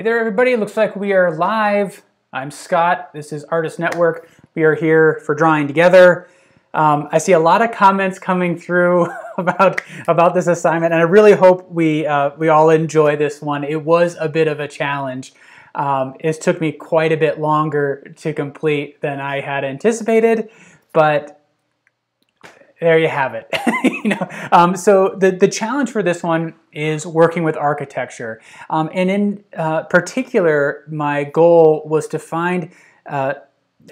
Hey there, everybody. Looks like we are live. I'm Scott. This is Artist Network. We are here for drawing together. Um, I see a lot of comments coming through about about this assignment, and I really hope we uh, we all enjoy this one. It was a bit of a challenge. Um, it took me quite a bit longer to complete than I had anticipated, but there you have it. you know, um, so the, the challenge for this one is working with architecture. Um, and in uh, particular, my goal was to find uh,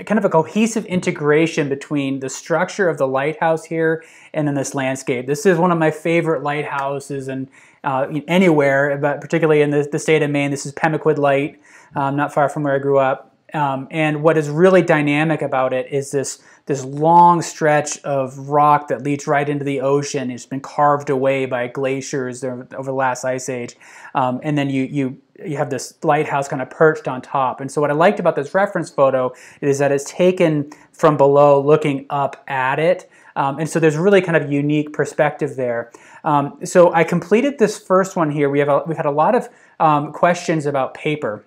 kind of a cohesive integration between the structure of the lighthouse here and then this landscape. This is one of my favorite lighthouses and uh, anywhere, but particularly in the, the, state of Maine. This is Pemaquid Light, um, not far from where I grew up. Um, and what is really dynamic about it is this this long stretch of rock that leads right into the ocean. It's been carved away by glaciers over the last ice age, um, and then you you you have this lighthouse kind of perched on top. And so what I liked about this reference photo is that it's taken from below, looking up at it. Um, and so there's really kind of unique perspective there. Um, so I completed this first one here. We have a, we've had a lot of um, questions about paper.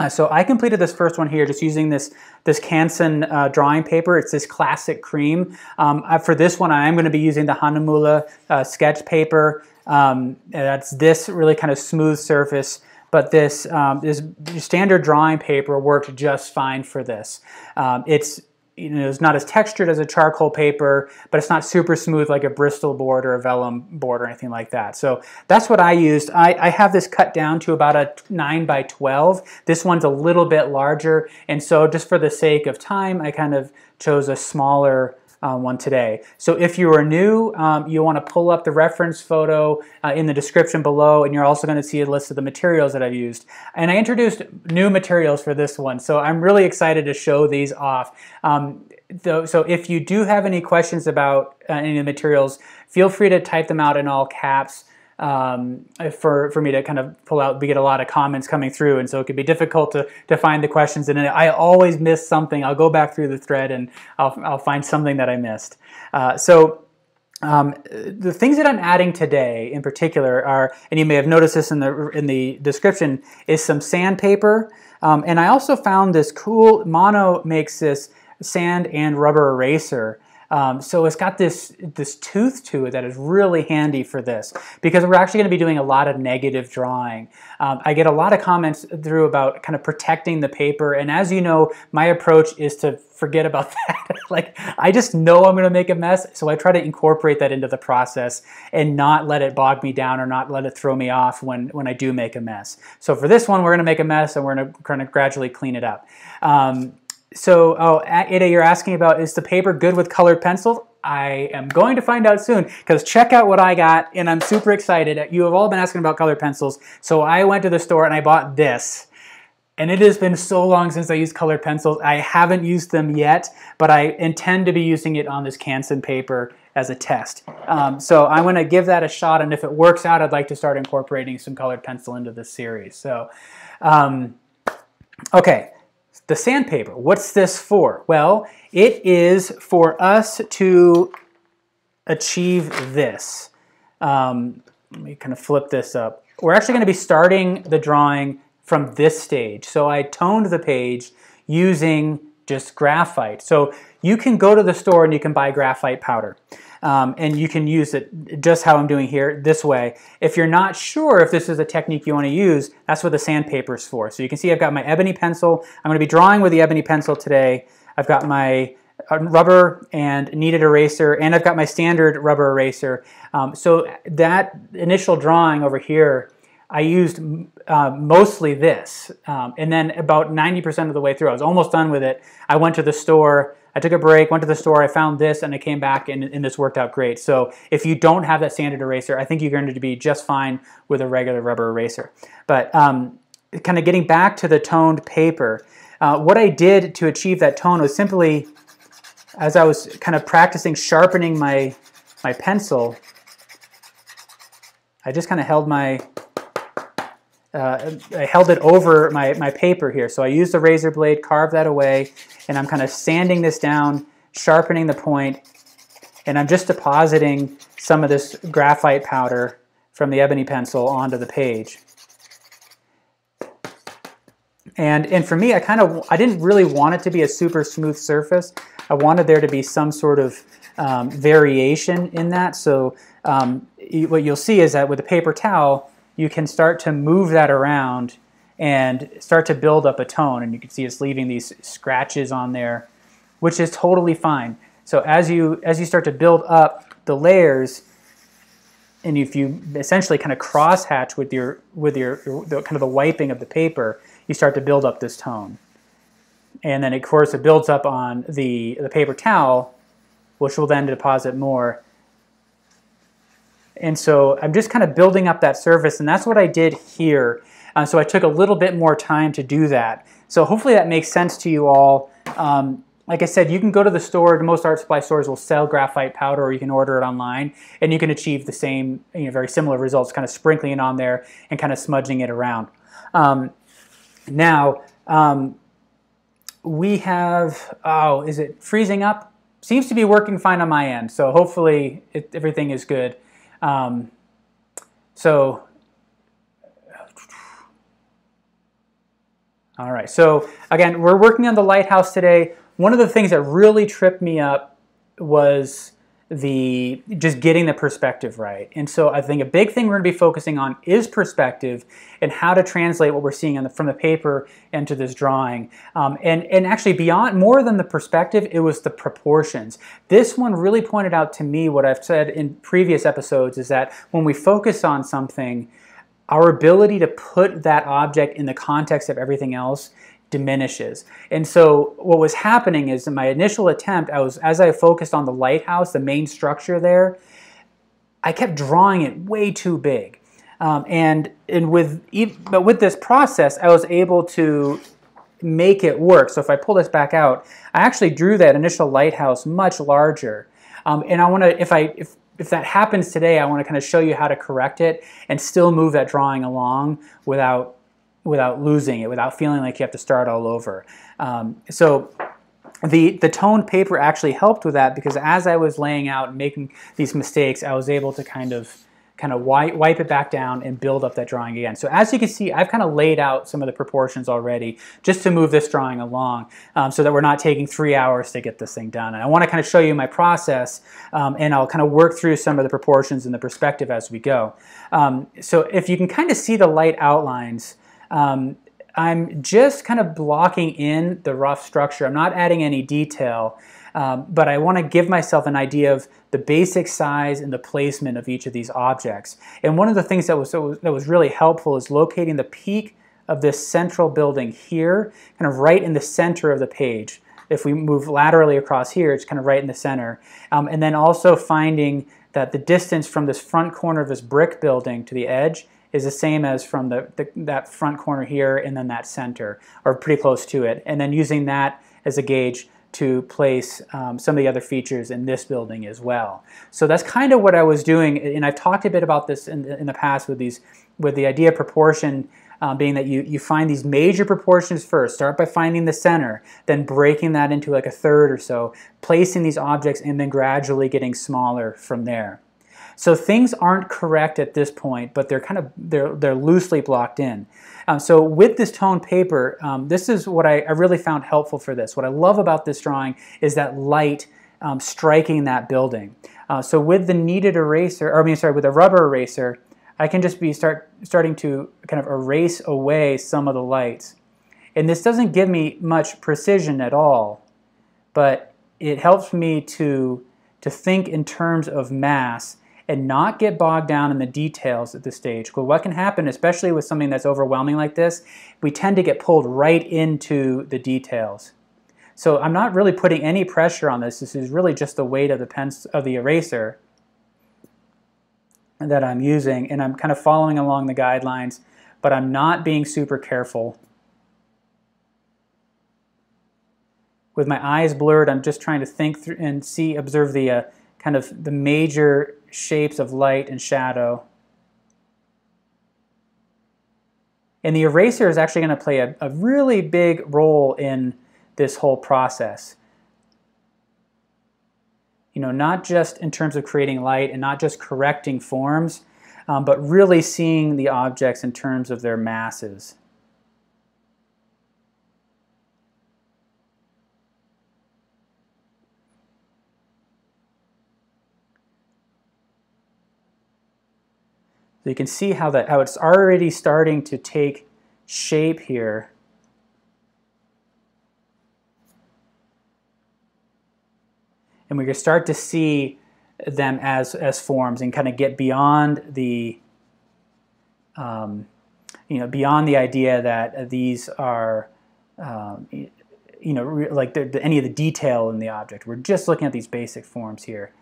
Uh, so I completed this first one here just using this, this Canson uh, drawing paper. It's this classic cream. Um, I, for this one, I am going to be using the Hahnemühle uh, sketch paper. Um, that's this really kind of smooth surface, but this, um, this standard drawing paper worked just fine for this. Um, it's you know, it's not as textured as a charcoal paper, but it's not super smooth like a Bristol board or a vellum board or anything like that. So that's what I used. I, I have this cut down to about a 9 by 12. This one's a little bit larger, and so just for the sake of time, I kind of chose a smaller uh, one today. So if you are new, um, you want to pull up the reference photo uh, in the description below, and you're also going to see a list of the materials that I've used. And I introduced new materials for this one, so I'm really excited to show these off. Um, so, if you do have any questions about uh, any of the materials, feel free to type them out in all caps um, for, for me to kind of pull out. We get a lot of comments coming through, and so it could be difficult to, to find the questions. And I always miss something. I'll go back through the thread and I'll, I'll find something that I missed. Uh, so um, the things that I'm adding today in particular are, and you may have noticed this in the, in the description, is some sandpaper. Um, and I also found this cool, Mono makes this sand and rubber eraser um, so it's got this, this tooth to it that is really handy for this because we're actually going to be doing a lot of negative drawing. Um, I get a lot of comments through about kind of protecting the paper and as you know, my approach is to forget about that. like I just know I'm going to make a mess, so I try to incorporate that into the process and not let it bog me down or not let it throw me off when, when I do make a mess. So for this one, we're going to make a mess and we're going to kind of gradually clean it up. Um, so, oh, Ada, you're asking about is the paper good with colored pencils? I am going to find out soon because check out what I got and I'm super excited. You have all been asking about colored pencils. So I went to the store and I bought this. And it has been so long since I used colored pencils. I haven't used them yet, but I intend to be using it on this Canson paper as a test. Um, so I'm to give that a shot, and if it works out, I'd like to start incorporating some colored pencil into this series. So, um, okay. The sandpaper, what's this for? Well, it is for us to achieve this. Um, let me kind of flip this up. We're actually going to be starting the drawing from this stage. So I toned the page using just graphite. So you can go to the store and you can buy graphite powder um, and you can use it just how I'm doing here this way. If you're not sure if this is a technique you want to use, that's what the sandpaper is for. So you can see I've got my ebony pencil. I'm going to be drawing with the ebony pencil today. I've got my uh, rubber and kneaded eraser, and I've got my sand and rubber eraser. Um, so that initial drawing over here, I used uh, mostly this. Um, and then about 90% of the way through, I was almost done with it. I went to the store, I took a break, went to the store, I found this, and I came back, and, and this worked out great. So if you don't have that standard eraser, I think you're going to be just fine with a regular rubber eraser. But um, kind of getting back to the toned paper, uh, what I did to achieve that tone was simply, as I was kind of practicing sharpening my, my pencil, I just kind of held my uh, I held it over my, my paper here. So I used a razor blade, carved that away, and I'm kind of sanding this down, sharpening the point, and I'm just depositing some of this graphite powder from the ebony pencil onto the page. And, and for me, I kind of, I didn't really want it to be a super smooth surface. I wanted there to be some sort of um, variation in that. So um, what you'll see is that with a paper towel, you can start to move that around and start to build up a tone. And you can see it's leaving these scratches on there, which is totally fine. So as you, as you start to build up the layers, and if you essentially kind of crosshatch with your, with your, your the, kind of the wiping of the paper, you start to build up this tone. And then of course it builds up on the, the paper towel, which will then deposit more. And so I'm just kind of building up that surface, and that's what I did here. Uh, so I took a little bit more time to do that. So hopefully that makes sense to you all. Um, like I said, you can go to the store. Most art supply stores will sell graphite powder, or you can order it online, and you can achieve the same, you know, very similar results, kind of sprinkling it on there and kind of smudging it around. Um, now, um, we have, oh, is it freezing up? Seems to be working fine on my end, so hopefully it, everything is good. Um, so All right, so again, we're working on the lighthouse today. One of the things that really tripped me up was the just getting the perspective right. And so I think a big thing we're going to be focusing on is perspective and how to translate what we're seeing the, from the paper into this drawing. Um, and, and actually beyond more than the perspective, it was the proportions. This one really pointed out to me what I've said in previous episodes is that when we focus on something, our ability to put that object in the context of everything else diminishes. And so what was happening is in my initial attempt, I was as I focused on the lighthouse, the main structure there, I kept drawing it way too big. Um, and and with but with this process, I was able to make it work. So if I pull this back out, I actually drew that initial lighthouse much larger. Um, and I want to, if I if if that happens today, I want to kind of show you how to correct it and still move that drawing along without without losing it, without feeling like you have to start all over. Um, so the, the toned paper actually helped with that because as I was laying out and making these mistakes, I was able to kind of kind of wipe, wipe it back down and build up that drawing again. So as you can see, I've kind of laid out some of the proportions already just to move this drawing along um, so that we're not taking three hours to get this thing done. And I want to kind of show you my process um, and I'll kind of work through some of the proportions and the perspective as we go. Um, so if you can kind of see the light outlines, um, I'm just kind of blocking in the rough structure. I'm not adding any detail. Um, but I want to give myself an idea of the basic size and the placement of each of these objects. And one of the things that was, that was really helpful is locating the peak of this central building here, kind of right in the center of the page. If we move laterally across here, it's kind of right in the center. Um, and then also finding that the distance from this front corner of this brick building to the edge is the same as from the, the, that front corner here and then that center, or pretty close to it. And then using that as a gauge to place um, some of the other features in this building as well. So that's kind of what I was doing, and I've talked a bit about this in the, in the past with these, with the idea of proportion um, being that you, you find these major proportions first. Start by finding the center, then breaking that into like a third or so, placing these objects, and then gradually getting smaller from there. So things aren't correct at this point, but they're kind of they're they're loosely blocked in. Um, so with this tone paper, um, this is what I, I, really found helpful for this. What I love about this drawing is that light um, striking that building. Uh, so with the kneaded eraser, or I mean, sorry, with a rubber eraser, I can just be start starting to kind of erase away some of the lights. And this doesn't give me much precision at all, but it helps me to to think in terms of mass and not get bogged down in the details at this stage. Because what can happen, especially with something that's overwhelming like this, we tend to get pulled right into the details. So I'm not really putting any pressure on this. This is really just the weight of the pens of the eraser that I'm using, and I'm kind of following along the guidelines, but I'm not being super careful. With my eyes blurred, I'm just trying to think through and see, observe the uh, kind of the major shapes of light and shadow. And the eraser is actually going to play a, a really big role in this whole process. You know, not just in terms of creating light and not just correcting forms, um, but really seeing the objects in terms of their masses. So you can see how that how it's already starting to take shape here. And we can start to see them as, as forms and kind of get beyond the, um, you know, beyond the idea that these are, um, you know, like any of the detail in the object. We're just looking at these basic forms here.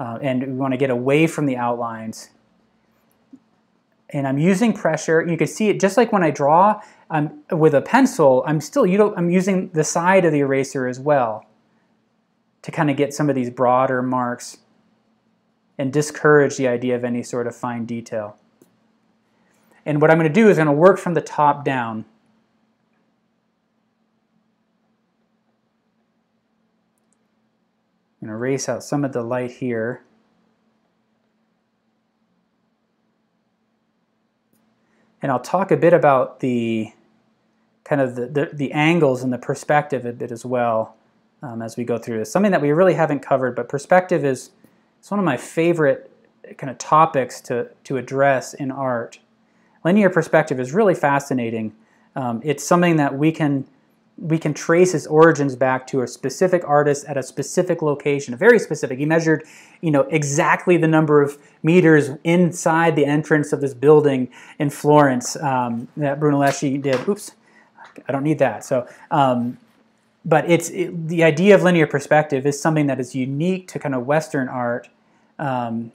Uh, and we want to get away from the outlines. And I'm using pressure. You can see it just like when I draw I'm, with a pencil, I'm still, you know, I'm using the side of the eraser as well to kind of get some of these broader marks and discourage the idea of any sort of fine detail. And what I'm going to do is I'm going to work from the top down. I'm going to erase out some of the light here. And I'll talk a bit about the kind of the, the, the angles and the perspective a bit as well um, as we go through this. Something that we really haven't covered, but perspective is it's one of my favorite kind of topics to, to address in art. Linear perspective is really fascinating. Um, it's something that we can we can trace its origins back to a specific artist at a specific location, very specific. He measured, you know, exactly the number of meters inside the entrance of this building in Florence um, that Brunelleschi did. Oops, I don't need that. So um, but it's it, the idea of linear perspective is something that is unique to kind of Western art, um,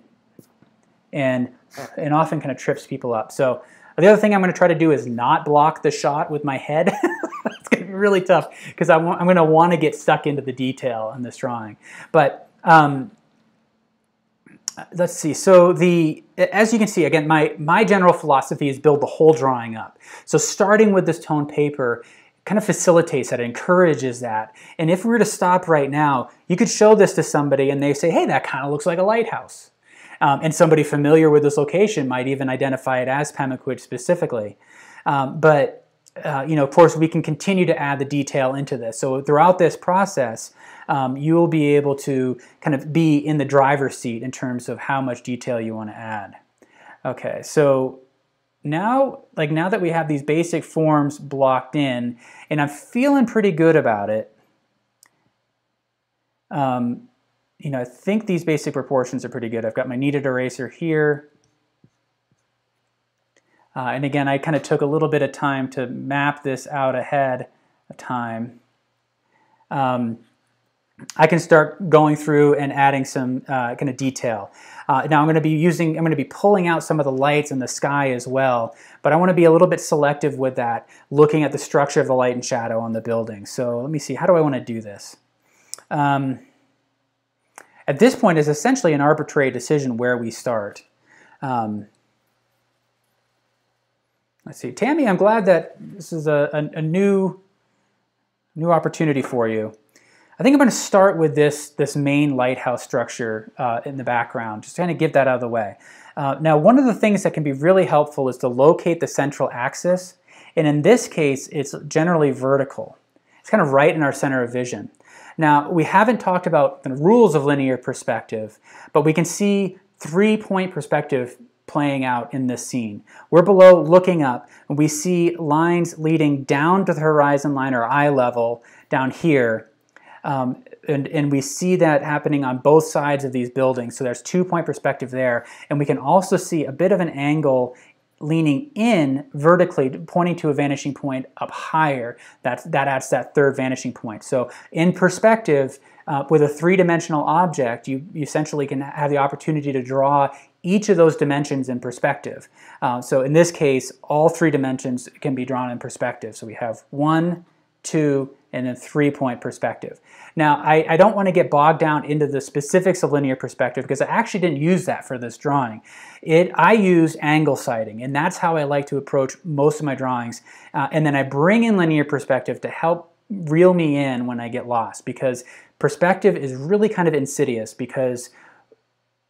and and often kind of trips people up. So the other thing I'm going to try to do is not block the shot with my head. it's going to be really tough because I'm, I'm going to want to get stuck into the detail in this drawing. But um, let's see. So the as you can see, again, my my general philosophy is build the whole drawing up. So starting with this tone paper kind of facilitates that, encourages that. And if we were to stop right now, you could show this to somebody and they say, hey, that kind of looks like a lighthouse. Um, and somebody familiar with this location might even identify it as Pemaquid specifically. Um, but uh, you know, of course, we can continue to add the detail into this. So throughout this process, um, you will be able to kind of be in the driver's seat in terms of how much detail you want to add. Okay, so now, like now that we have these basic forms blocked in, and I'm feeling pretty good about it, um, you know, I think these basic proportions are pretty good. I've got my kneaded eraser here. Uh, and again, I kind of took a little bit of time to map this out ahead of time. Um, I can start going through and adding some uh, kind of detail. Uh, now I'm going to be using, I'm going to be pulling out some of the lights in the sky as well, but I want to be a little bit selective with that, looking at the structure of the light and shadow on the building. So let me see, how do I want to do this? Um, at this point, it's essentially an arbitrary decision where we start. Um, let's see, Tammy, I'm glad that this is a, a, a new, new opportunity for you. I think I'm going to start with this, this main lighthouse structure uh, in the background, just kind of get that out of the way. Uh, now, one of the things that can be really helpful is to locate the central axis. And in this case, it's generally vertical. It's kind of right in our center of vision. Now, we haven't talked about the rules of linear perspective, but we can see three-point perspective playing out in this scene. We're below looking up, and we see lines leading down to the horizon line or eye level down here, um, and, and we see that happening on both sides of these buildings. So there's two point perspective there. And we can also see a bit of an angle leaning in vertically, pointing to a vanishing point up higher. That's, that adds that third vanishing point. So in perspective, uh, with a three-dimensional object, you, you, essentially can have the opportunity to draw each of those dimensions in perspective. Uh, so in this case, all three dimensions can be drawn in perspective. So we have one, two, and a three-point perspective. Now, I, I don't want to get bogged down into the specifics of linear perspective because I actually didn't use that for this drawing. It, I use angle sighting, and that's how I like to approach most of my drawings. Uh, and then I bring in linear perspective to help reel me in when I get lost because perspective is really kind of insidious because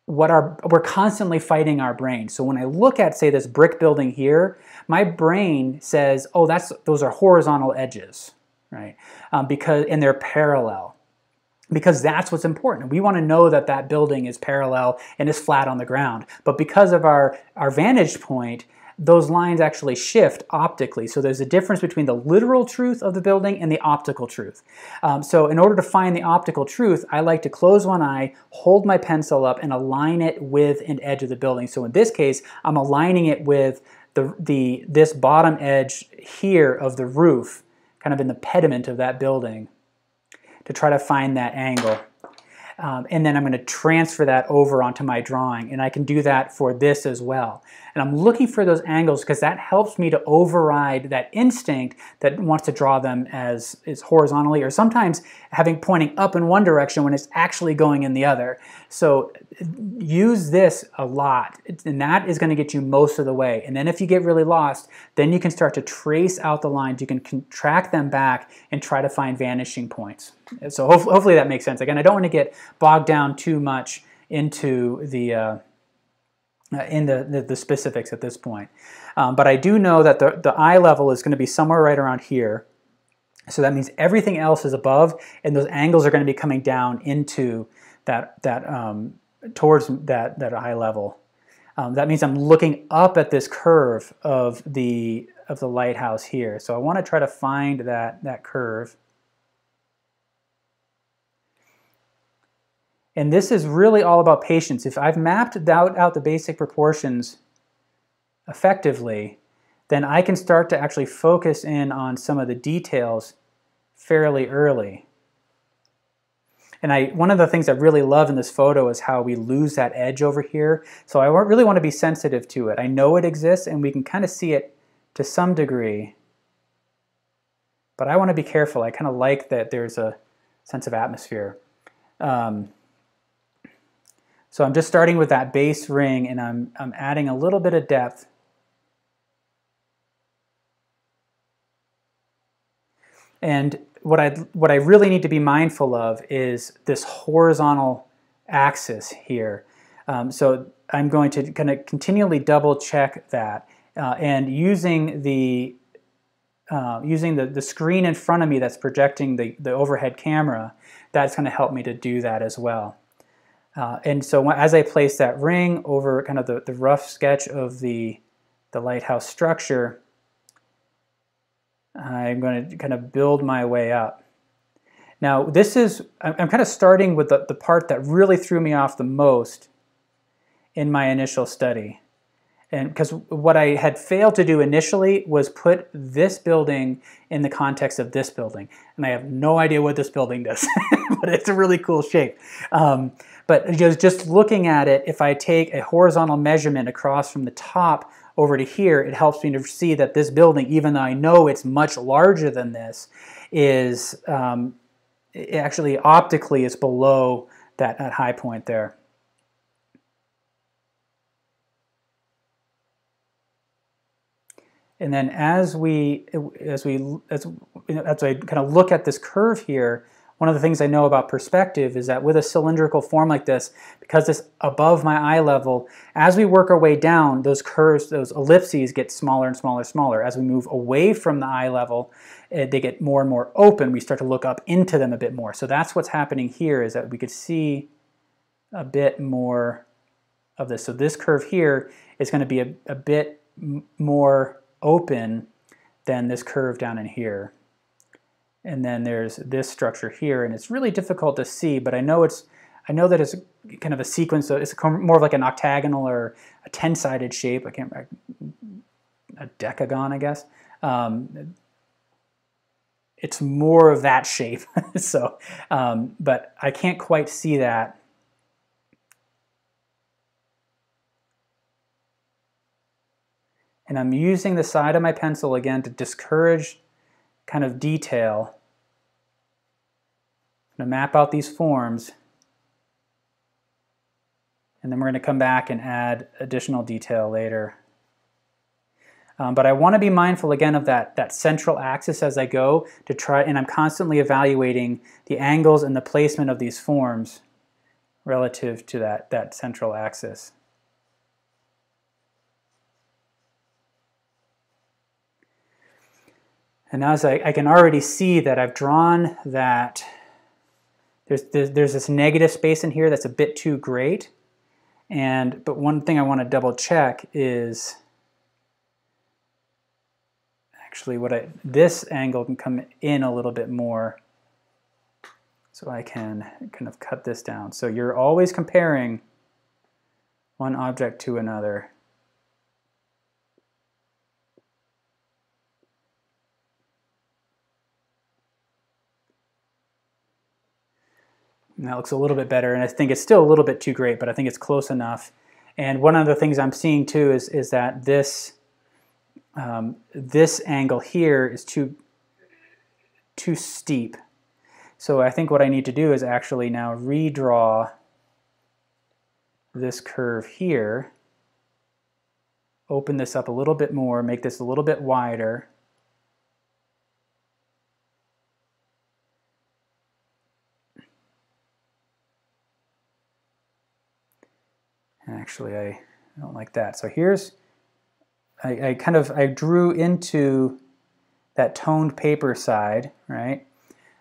what our we're constantly fighting our brain. So when I look at say this brick building here, my brain says, "Oh, that's those are horizontal edges." right? Um, because and they're parallel. because that's what's important. We want to know that that building is parallel and is flat on the ground. But because of our, our vantage point, those lines actually shift optically. So there's a difference between the literal truth of the building and the optical truth. Um, so in order to find the optical truth, I like to close one eye, hold my pencil up, and align it with an edge of the building. So in this case, I'm aligning it with the, the this bottom edge here of the roof, kind of in the pediment of that building, to try to find that angle. Um, and then I'm going to transfer that over onto my drawing. And I can do that for this as well. And I'm looking for those angles because that helps me to override that instinct that wants to draw them as, as horizontally or sometimes having pointing up in one direction when it's actually going in the other. So use this a lot and that is going to get you most of the way. And then if you get really lost, then you can start to trace out the lines. You can contract them back and try to find vanishing points. So hopefully that makes sense. Again, I don't want to get bogged down too much into the uh, in the, the, the, specifics at this point. Um, but I do know that the, the eye level is going to be somewhere right around here. So that means everything else is above, and those angles are going to be coming down into that, that um, towards that, that eye level. Um, that means I'm looking up at this curve of the, of the lighthouse here. So I want to try to find that, that curve. And this is really all about patience. If I've mapped out, the basic proportions effectively, then I can start to actually focus in on some of the details fairly early. And I, one of the things I really love in this photo is how we lose that edge over here. So I really want to be sensitive to it. I know it exists and we can kind of see it to some degree. But I want to be careful. I kind of like that there's a sense of atmosphere. Um, so I'm just starting with that base ring and I'm, I'm adding a little bit of depth. And what I, what I really need to be mindful of is this horizontal axis here. Um, so I'm going to kind of continually double check that. Uh, and using the uh, using the, the screen in front of me that's projecting the, the overhead camera, that's going to help me to do that as well. Uh, and so as I place that ring over kind of the, the rough sketch of the, the lighthouse structure, I'm going to kind of build my way up. Now this is, I'm kind of starting with the, the part that really threw me off the most in my initial study. And because what I had failed to do initially was put this building in the context of this building. And I have no idea what this building does, but it's a really cool shape. Um, but just, looking at it, if I take a horizontal measurement across from the top over to here, it helps me to see that this building, even though I know it's much larger than this, is um, actually optically it's below that, that high point there. And then as we as we as, as I kind of look at this curve here, one of the things I know about perspective is that with a cylindrical form like this, because it's above my eye level, as we work our way down, those curves, those ellipses get smaller and smaller and smaller. As we move away from the eye level, eh, they get more and more open. We start to look up into them a bit more. So that's what's happening here is that we could see a bit more of this. So this curve here is going to be a, a bit more open than this curve down in here. And then there's this structure here, and it's really difficult to see, but I know it's I know that it's kind of a sequence. Of, it's more of like an octagonal or a ten-sided shape. I can't a decagon, I guess. Um, it's more of that shape. so, um, but I can't quite see that. And I'm using the side of my pencil again to discourage kind of detail. Going to map out these forms and then we're going to come back and add additional detail later. Um, but I want to be mindful again of that, that central axis as I go to try, and I'm constantly evaluating the angles and the placement of these forms relative to that, that central axis. And now as I, I can already see that I've drawn that there's, there's, this negative space in here that's a bit too great. And, but one thing I want to double check is actually what I, this angle can come in a little bit more. So I can kind of cut this down. So you're always comparing one object to another. And that looks a little bit better, and I think it's still a little bit too great, but I think it's close enough. And one of the things I'm seeing too is, is that this, um, this angle here is too, too steep. So I think what I need to do is actually now redraw this curve here, open this up a little bit more, make this a little bit wider, actually I don't like that. So here's, I, I kind of, I drew into that toned paper side, right?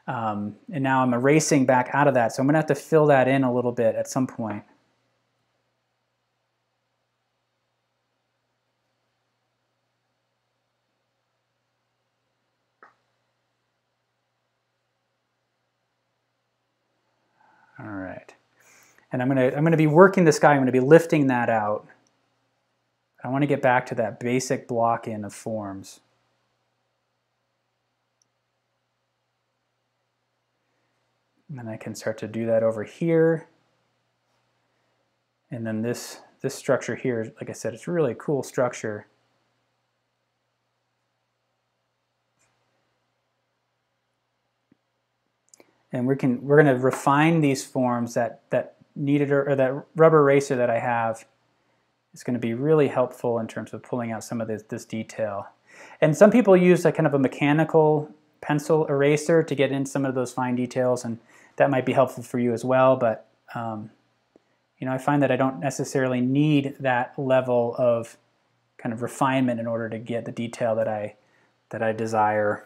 Um, and now I'm erasing back out of that. So I'm gonna have to fill that in a little bit at some point. All right. And I'm gonna, I'm gonna be working this guy, I'm gonna be lifting that out. I wanna get back to that basic block in of forms. And then I can start to do that over here. And then this, this structure here, like I said, it's really cool structure. And we can, we're going to refine these forms that, that kneaded or, that rubber eraser that I have is going to be really helpful in terms of pulling out some of this, this detail. And some people use a kind of a mechanical pencil eraser to get in some of those fine details, and that might be helpful for you as well. But um, you know, I find that I don't necessarily need that level of kind of refinement in order to get the detail that I that I desire.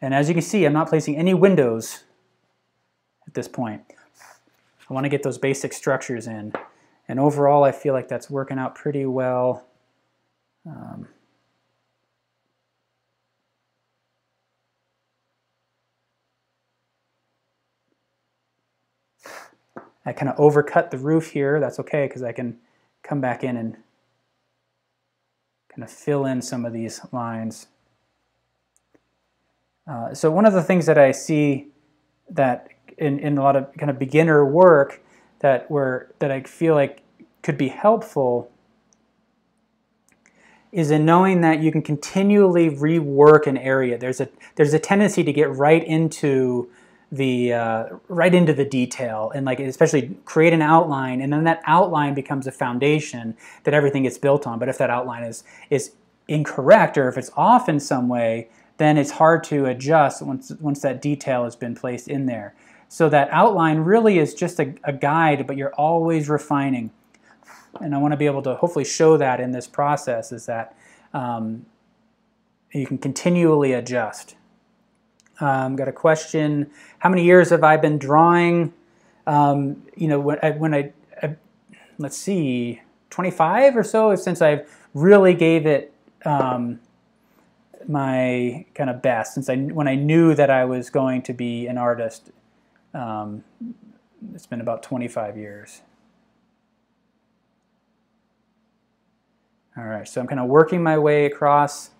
And as you can see, I'm not placing any windows this point. I want to get those basic structures in. And overall, I feel like that's working out pretty well. Um, I kind of overcut the roof here. That's okay because I can come back in and kind of fill in some of these lines. Uh, so one of the things that I see that in, in a lot of kind of beginner work that were that I feel like could be helpful is in knowing that you can continually rework an area. There's a there's a tendency to get right into the uh, right into the detail and like especially create an outline and then that outline becomes a foundation that everything gets built on. But if that outline is is incorrect or if it's off in some way, then it's hard to adjust once once that detail has been placed in there. So that outline really is just a, a guide, but you're always refining. And I want to be able to hopefully show that in this process is that um, you can continually adjust. Um, got a question, how many years have I been drawing? Um, you know, when I, when I, I, let's see, 25 or so since I really gave it um, my kind of best, since I, when I knew that I was going to be an artist um, it's been about 25 years. All right, so I'm kind of working my way across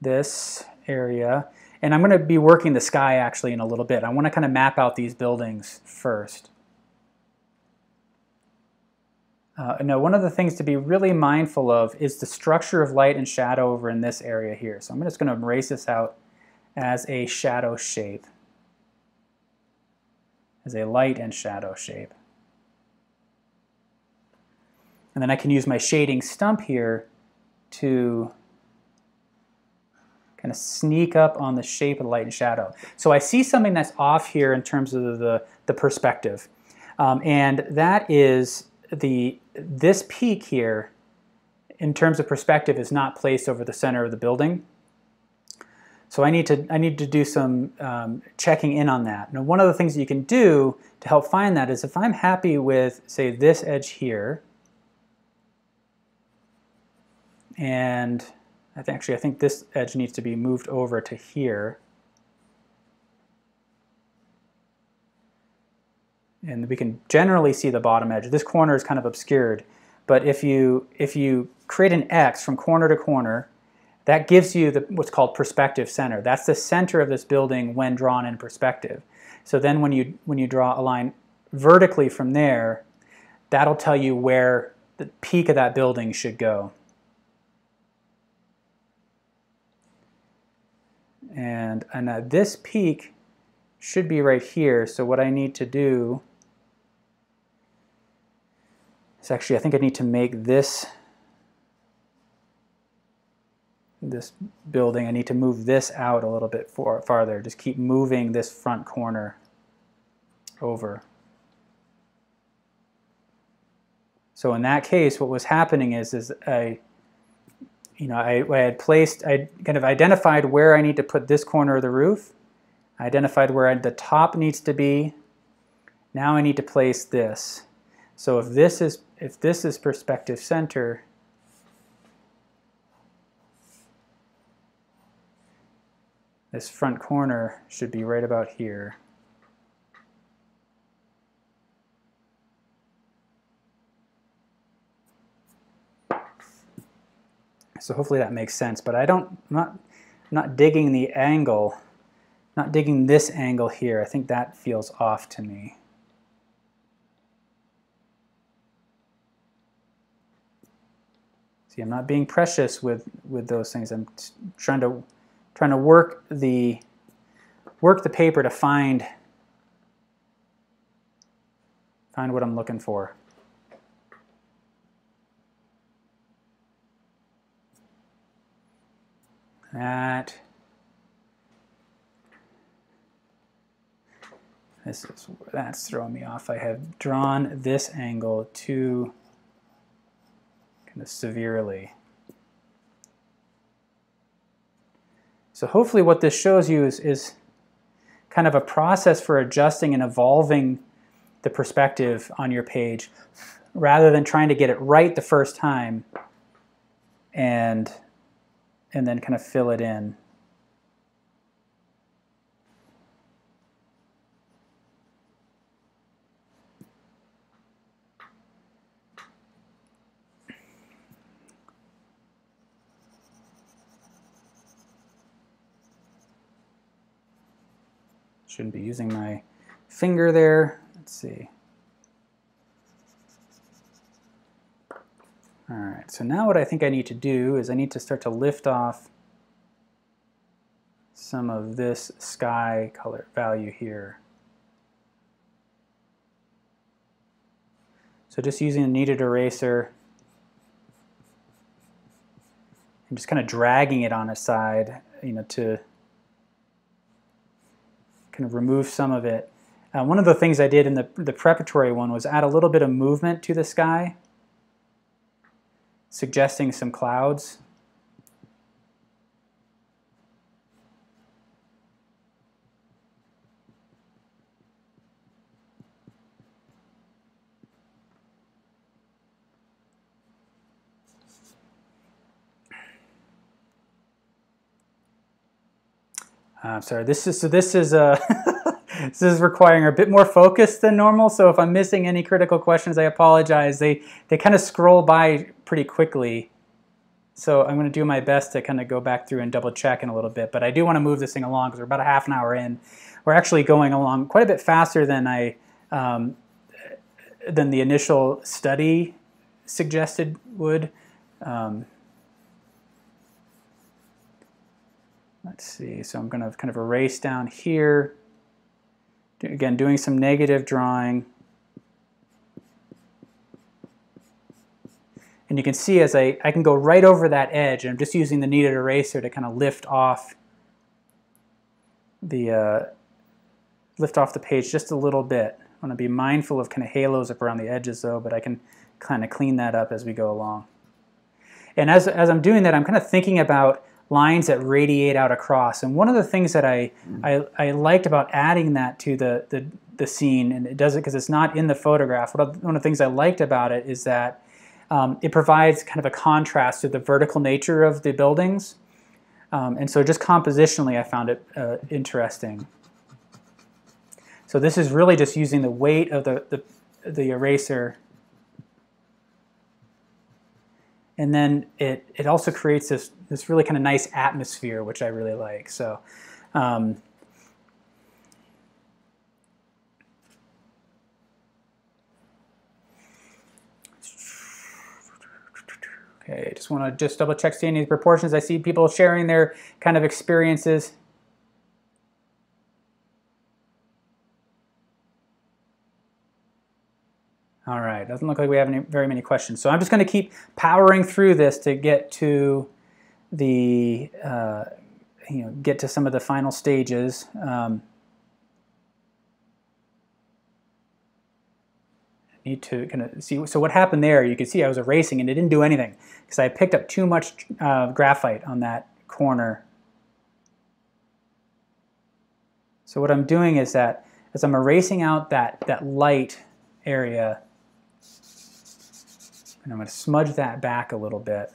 this area. And I'm going to be working the sky actually in a little bit. I want to kind of map out these buildings first. Uh, now, one of the things to be really mindful of is the structure of light and shadow over in this area here. So I'm just going to erase this out as a shadow shape as a light and shadow shape. And then I can use my shading stump here to kind of sneak up on the shape of the light and shadow. So I see something that's off here in terms of the, the perspective. Um, and that is the this peak here, in terms of perspective, is not placed over the center of the building. So I need to I need to do some um, checking in on that. Now one of the things that you can do to help find that is if I'm happy with say this edge here, and I think actually I think this edge needs to be moved over to here. And we can generally see the bottom edge. This corner is kind of obscured, but if you if you create an X from corner to corner that gives you the, what's called perspective center. That's the center of this building when drawn in perspective. So then when you, when you draw a line vertically from there, that'll tell you where the peak of that building should go. And, and uh, this peak should be right here. So what I need to do is actually, I think I need to make this this building, I need to move this out a little bit for, farther. Just keep moving this front corner over. So in that case, what was happening is, is I, you know, I, I had placed, I kind of identified where I need to put this corner of the roof. I identified where I, the top needs to be. Now I need to place this. So if this is, if this is perspective center, This front corner should be right about here. So hopefully that makes sense, but I don't, I'm not, I'm not digging the angle, not digging this angle here. I think that feels off to me. See, I'm not being precious with, with those things. I'm trying to trying to work the work the paper to find find what I'm looking for. That this is that's throwing me off. I have drawn this angle too kind of severely. So hopefully what this shows you is, is kind of a process for adjusting and evolving the perspective on your page rather than trying to get it right the first time and, and then kind of fill it in. Shouldn't be using my finger there. Let's see. All right, so now what I think I need to do is I need to start to lift off some of this sky color value here. So just using a kneaded eraser and just kind of dragging it on a side, you know, to kind of remove some of it. Uh, one of the things I did in the, the preparatory one was add a little bit of movement to the sky, suggesting some clouds. Uh, sorry, this is so this is uh, this is requiring a bit more focus than normal. So if I'm missing any critical questions, I apologize. They they kind of scroll by pretty quickly. So I'm going to do my best to kind of go back through and double check in a little bit. But I do want to move this thing along because we're about a half an hour in. We're actually going along quite a bit faster than I um, than the initial study suggested would. Um, Let's see, so I'm going to kind of erase down here. Again, doing some negative drawing. And you can see as I, I can go right over that edge, and I'm just using the kneaded eraser to kind of lift off the uh, lift off the page just a little bit. I want to be mindful of kind of halos up around the edges though, but I can kind of clean that up as we go along. And as, as I'm doing that, I'm kind of thinking about lines that radiate out across. And one of the things that I, I, I liked about adding that to the, the, the scene, and it does it because it's not in the photograph, one of the things I liked about it is that um, it provides kind of a contrast to the vertical nature of the buildings. Um, and so just compositionally, I found it uh, interesting. So this is really just using the weight of the, the, the eraser and then it, it also creates this, this really kind of nice atmosphere, which I really like. So, um, okay, just want to just double check seeing any proportions. I see people sharing their kind of experiences. All right, doesn't look like we have any, very many questions. So I'm just going to keep powering through this to get to the, uh, you know, get to some of the final stages. Um, need to kind of see, so what happened there, you can see I was erasing and it didn't do anything because I picked up too much uh, graphite on that corner. So what I'm doing is that as I'm erasing out that, that light area, and I'm going to smudge that back a little bit.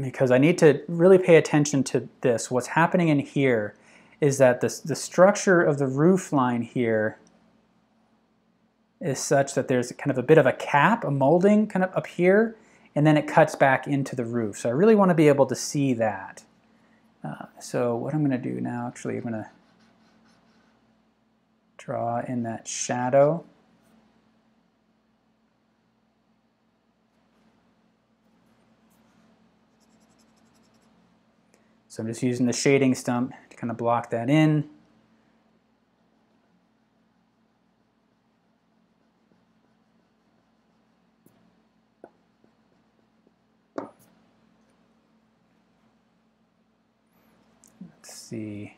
Because I need to really pay attention to this. What's happening in here is that the, the structure of the roof line here is such that there's kind of a bit of a cap, a molding kind of up here, and then it cuts back into the roof. So I really want to be able to see that. Uh, so what I'm going to do now, actually, I'm going to draw in that shadow. So I'm just using the shading stump to kind of block that in. Let's see.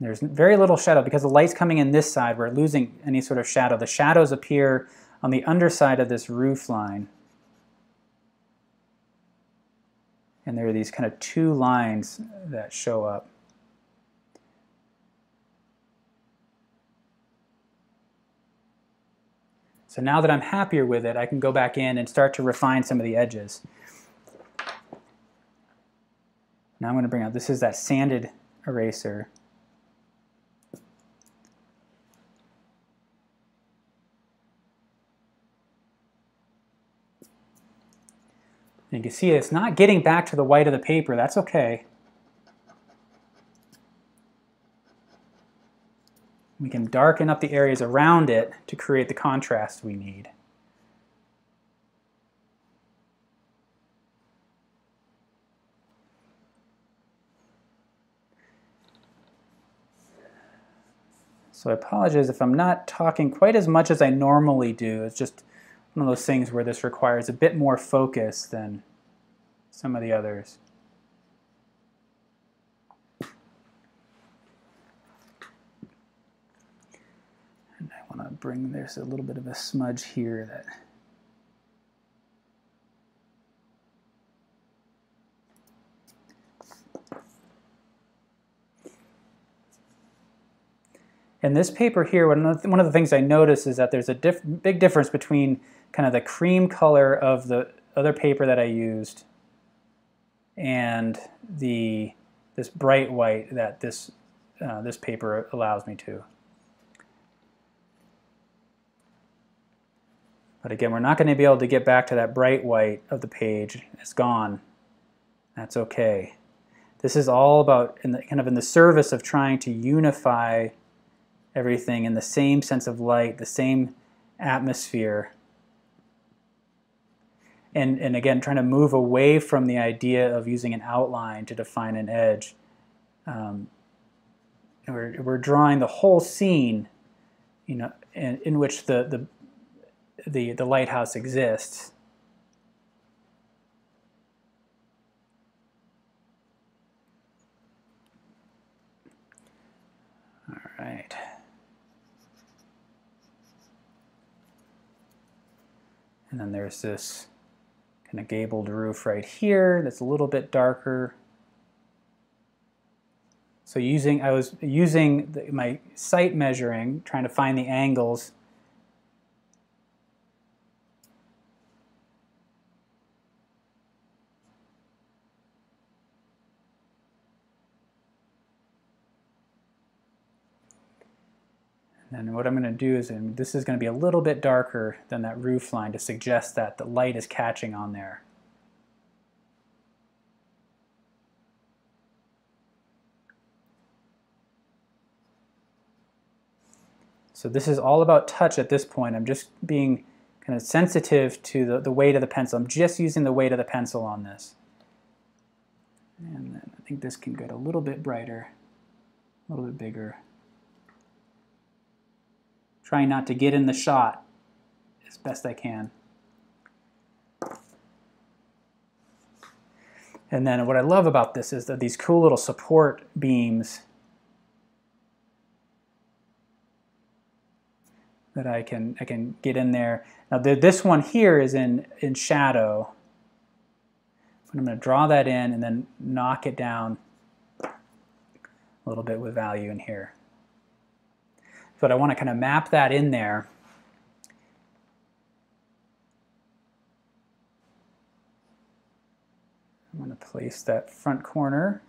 There's very little shadow because the light's coming in this side. We're losing any sort of shadow. The shadows appear on the underside of this roof line. And there are these kind of two lines that show up. So now that I'm happier with it, I can go back in and start to refine some of the edges. Now I'm going to bring out, this is that sanded eraser. And you can see it's not getting back to the white of the paper. That's okay. We can darken up the areas around it to create the contrast we need. So I apologize if I'm not talking quite as much as I normally do. It's just one of those things where this requires a bit more focus than some of the others. And I want to bring, there's a little bit of a smudge here that In this paper here, one of the things I notice is that there's a diff big difference between kind of the cream color of the other paper that I used and the this bright white that this uh, this paper allows me to. But again, we're not going to be able to get back to that bright white of the page. It's gone. That's okay. This is all about in the, kind of in the service of trying to unify everything in the same sense of light, the same atmosphere and, and again, trying to move away from the idea of using an outline to define an edge. Um, we're, we're drawing the whole scene, you know, in, in which the, the, the, the lighthouse exists. All right. And then there's this kind of gabled roof right here that's a little bit darker. So using, I was using the, my sight measuring, trying to find the angles And what I'm going to do is, and this is going to be a little bit darker than that roof line to suggest that the light is catching on there. So this is all about touch at this point. I'm just being kind of sensitive to the, the weight of the pencil. I'm just using the weight of the pencil on this. And then I think this can get a little bit brighter, a little bit bigger trying not to get in the shot as best I can. And then what I love about this is that these cool little support beams that I can I can get in there. Now the, this one here is in in shadow. But I'm going to draw that in and then knock it down a little bit with value in here but I want to kind of map that in there. I'm going to place that front corner.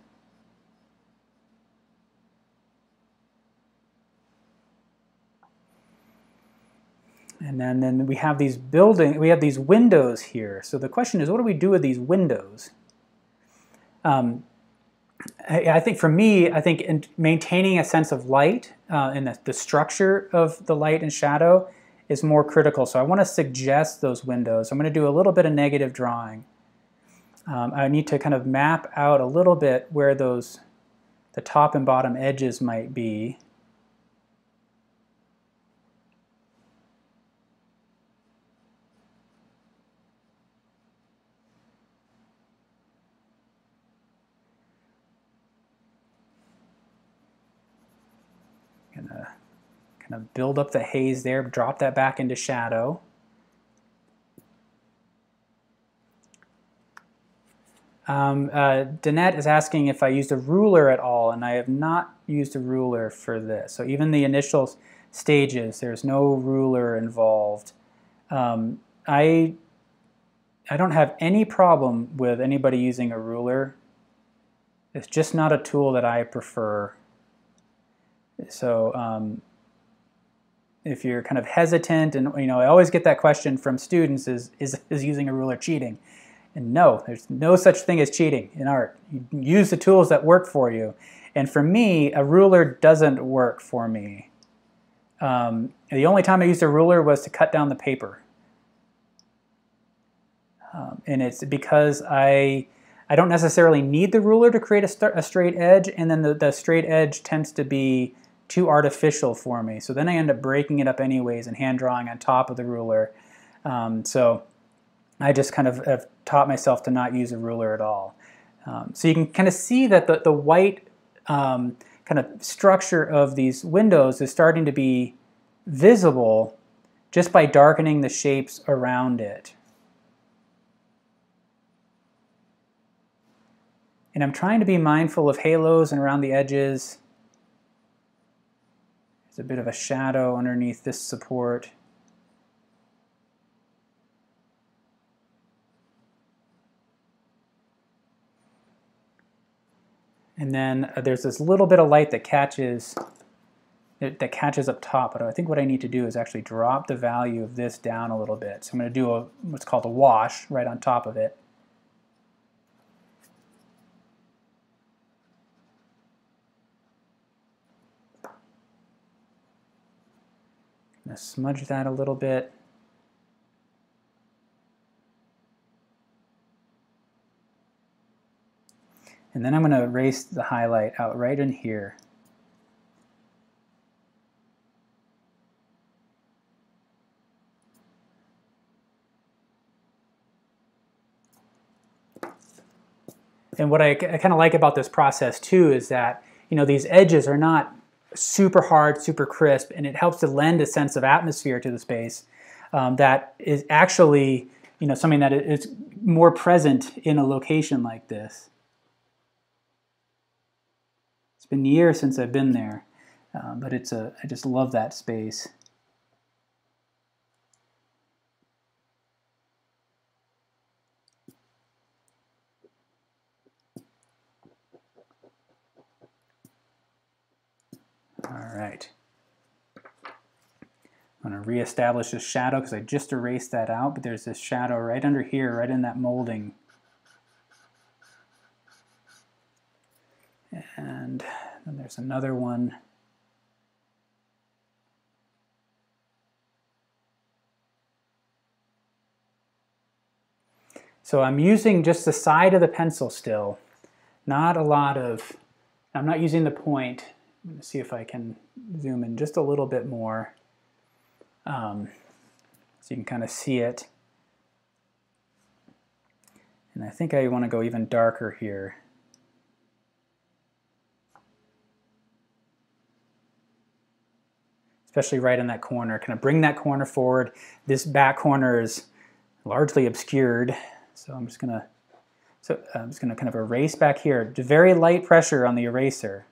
And then, then we have these building, we have these windows here. So the question is, what do we do with these windows? Um, I think for me, I think in maintaining a sense of light uh, and the, the, structure of the light and shadow is more critical. So I want to suggest those windows. I'm going to do a little bit of negative drawing. Um, I need to kind of map out a little bit where those the top and bottom edges might be. Kind of build up the haze there, drop that back into shadow. Um, uh, Danette is asking if I used a ruler at all, and I have not used a ruler for this. So even the initial stages, there's no ruler involved. Um, I, I don't have any problem with anybody using a ruler. It's just not a tool that I prefer. So um, if you're kind of hesitant, and you know, I always get that question from students: is is is using a ruler cheating? And no, there's no such thing as cheating in art. You use the tools that work for you. And for me, a ruler doesn't work for me. Um, the only time I used a ruler was to cut down the paper. Um, and it's because I I don't necessarily need the ruler to create a, a straight edge, and then the, the straight edge tends to be too artificial for me. So then I end up breaking it up anyways and hand drawing on top of the ruler. Um, so I just kind of have taught myself to not use a ruler at all. Um, so you can kind of see that the, the white um, kind of structure of these windows is starting to be visible just by darkening the shapes around it. And I'm trying to be mindful of halos and around the edges. There's a bit of a shadow underneath this support. And then uh, there's this little bit of light that catches that catches up top, but I think what I need to do is actually drop the value of this down a little bit. So I'm going to do a, what's called a wash right on top of it. Going to smudge that a little bit. And then I'm going to erase the highlight out right in here. And what I, I kind of like about this process too is that you know these edges are not super hard, super crisp, and it helps to lend a sense of atmosphere to the space um, that is actually you know, something that is more present in a location like this. It's been years since I've been there, uh, but it's a, I just love that space. All right. I'm going to reestablish this shadow because I just erased that out, but there's this shadow right under here, right in that molding. And then there's another one. So I'm using just the side of the pencil still, not a lot of, I'm not using the point. Let me see if I can zoom in just a little bit more um, so you can kind of see it. And I think I want to go even darker here. Especially right in that corner. Kind of bring that corner forward. This back corner is largely obscured. So I'm just going to so I'm just going to kind of erase back here. Very light pressure on the eraser.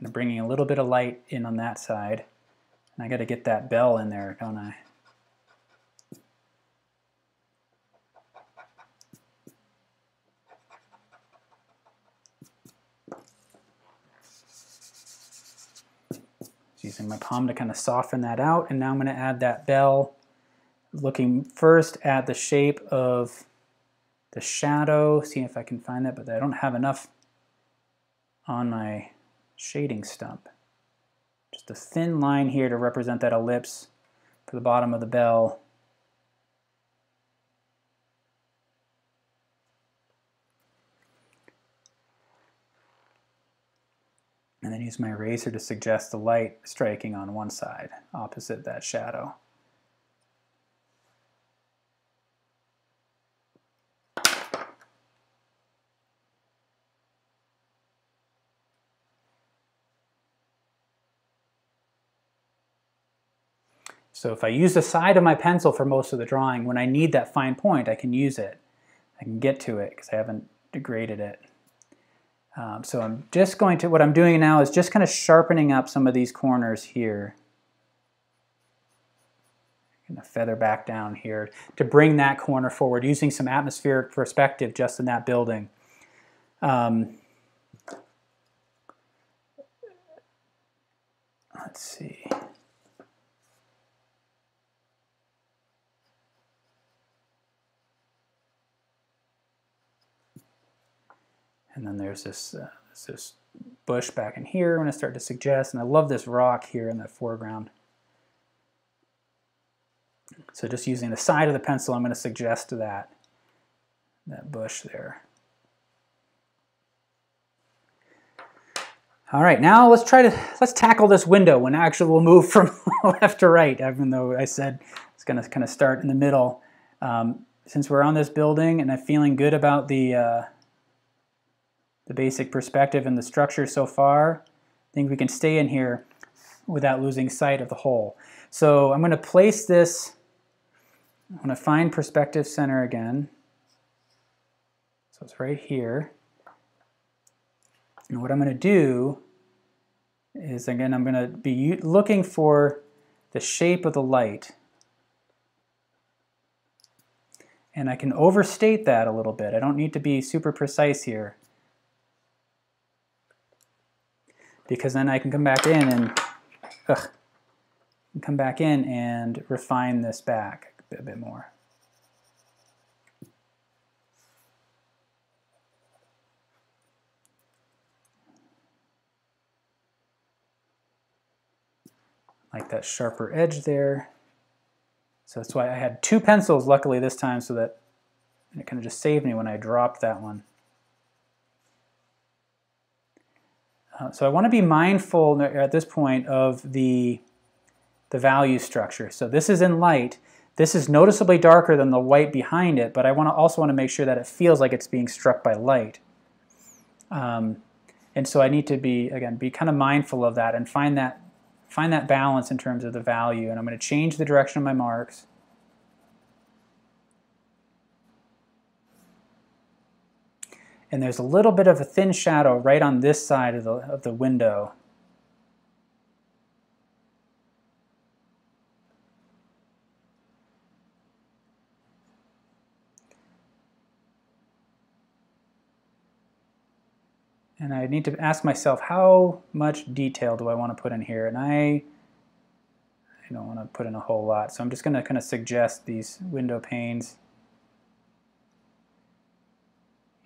Kind of bringing a little bit of light in on that side. And I got to get that bell in there, don't I? using my palm to kind of soften that out. And now I'm going to add that bell, looking first at the shape of the shadow, seeing if I can find that, but I don't have enough on my shading stump. Just a thin line here to represent that ellipse for the bottom of the bell. And then use my eraser to suggest the light striking on one side, opposite that shadow. So if I use the side of my pencil for most of the drawing, when I need that fine point, I can use it. I can get to it because I haven't degraded it. Um, so I'm just going to, what I'm doing now is just kind of sharpening up some of these corners here. I'm going to feather back down here to bring that corner forward using some atmospheric perspective just in that building. Um, let's see. And then there's this, uh, this bush back in here I'm going to start to suggest. And I love this rock here in the foreground. So just using the side of the pencil, I'm going to suggest that, that bush there. All right, now let's try to, let's tackle this window and actually we'll move from left to right, even though I said it's going to kind of start in the middle. Um, since we're on this building and I'm feeling good about the, uh, the basic perspective and the structure so far, I think we can stay in here without losing sight of the whole. So I'm going to place this, I'm going to find perspective center again. So it's right here. And what I'm going to do is, again, I'm going to be looking for the shape of the light. And I can overstate that a little bit. I don't need to be super precise here. Because then I can come back in and ugh, come back in and refine this back a bit, a bit more. like that sharper edge there. So that's why I had two pencils luckily this time so that it kind of just saved me when I dropped that one. Uh, so I want to be mindful at this point of the, the value structure. So this is in light. This is noticeably darker than the white behind it, but I want to also want to make sure that it feels like it's being struck by light. Um, and so I need to be, again, be kind of mindful of that and find that, find that balance in terms of the value. And I'm going to change the direction of my marks. And there's a little bit of a thin shadow right on this side of the, of the window. and I need to ask myself how much detail do I want to put in here and I I don't want to put in a whole lot so I'm just going to kind of suggest these window panes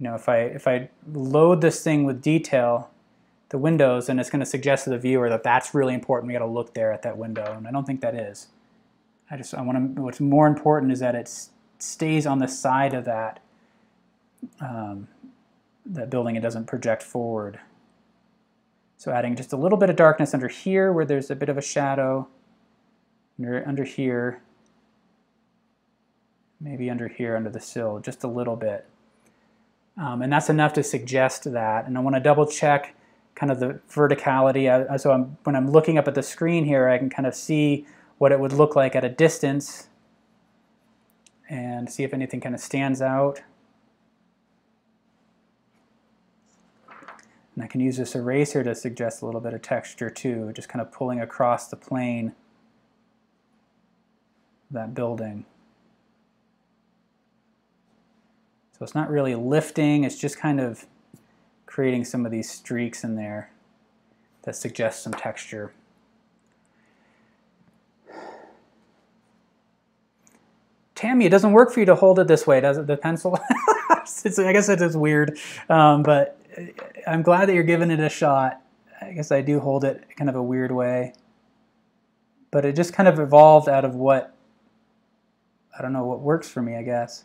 know if I if I load this thing with detail the windows and it's going to suggest to the viewer that that's really important we got to look there at that window and I don't think that is I just I want to what's more important is that it stays on the side of that um, that building, it doesn't project forward. So adding just a little bit of darkness under here where there's a bit of a shadow, under, under here, maybe under here under the sill, just a little bit. Um, and that's enough to suggest that. And I want to double check kind of the verticality. I, so I'm, when I'm looking up at the screen here, I can kind of see what it would look like at a distance and see if anything kind of stands out. And I can use this eraser to suggest a little bit of texture too, just kind of pulling across the plane that building. So it's not really lifting, it's just kind of creating some of these streaks in there that suggest some texture. Tammy, it doesn't work for you to hold it this way, does it, the pencil? I guess it is weird, um, but I'm glad that you're giving it a shot. I guess I do hold it kind of a weird way. But it just kind of evolved out of what, I don't know, what works for me, I guess.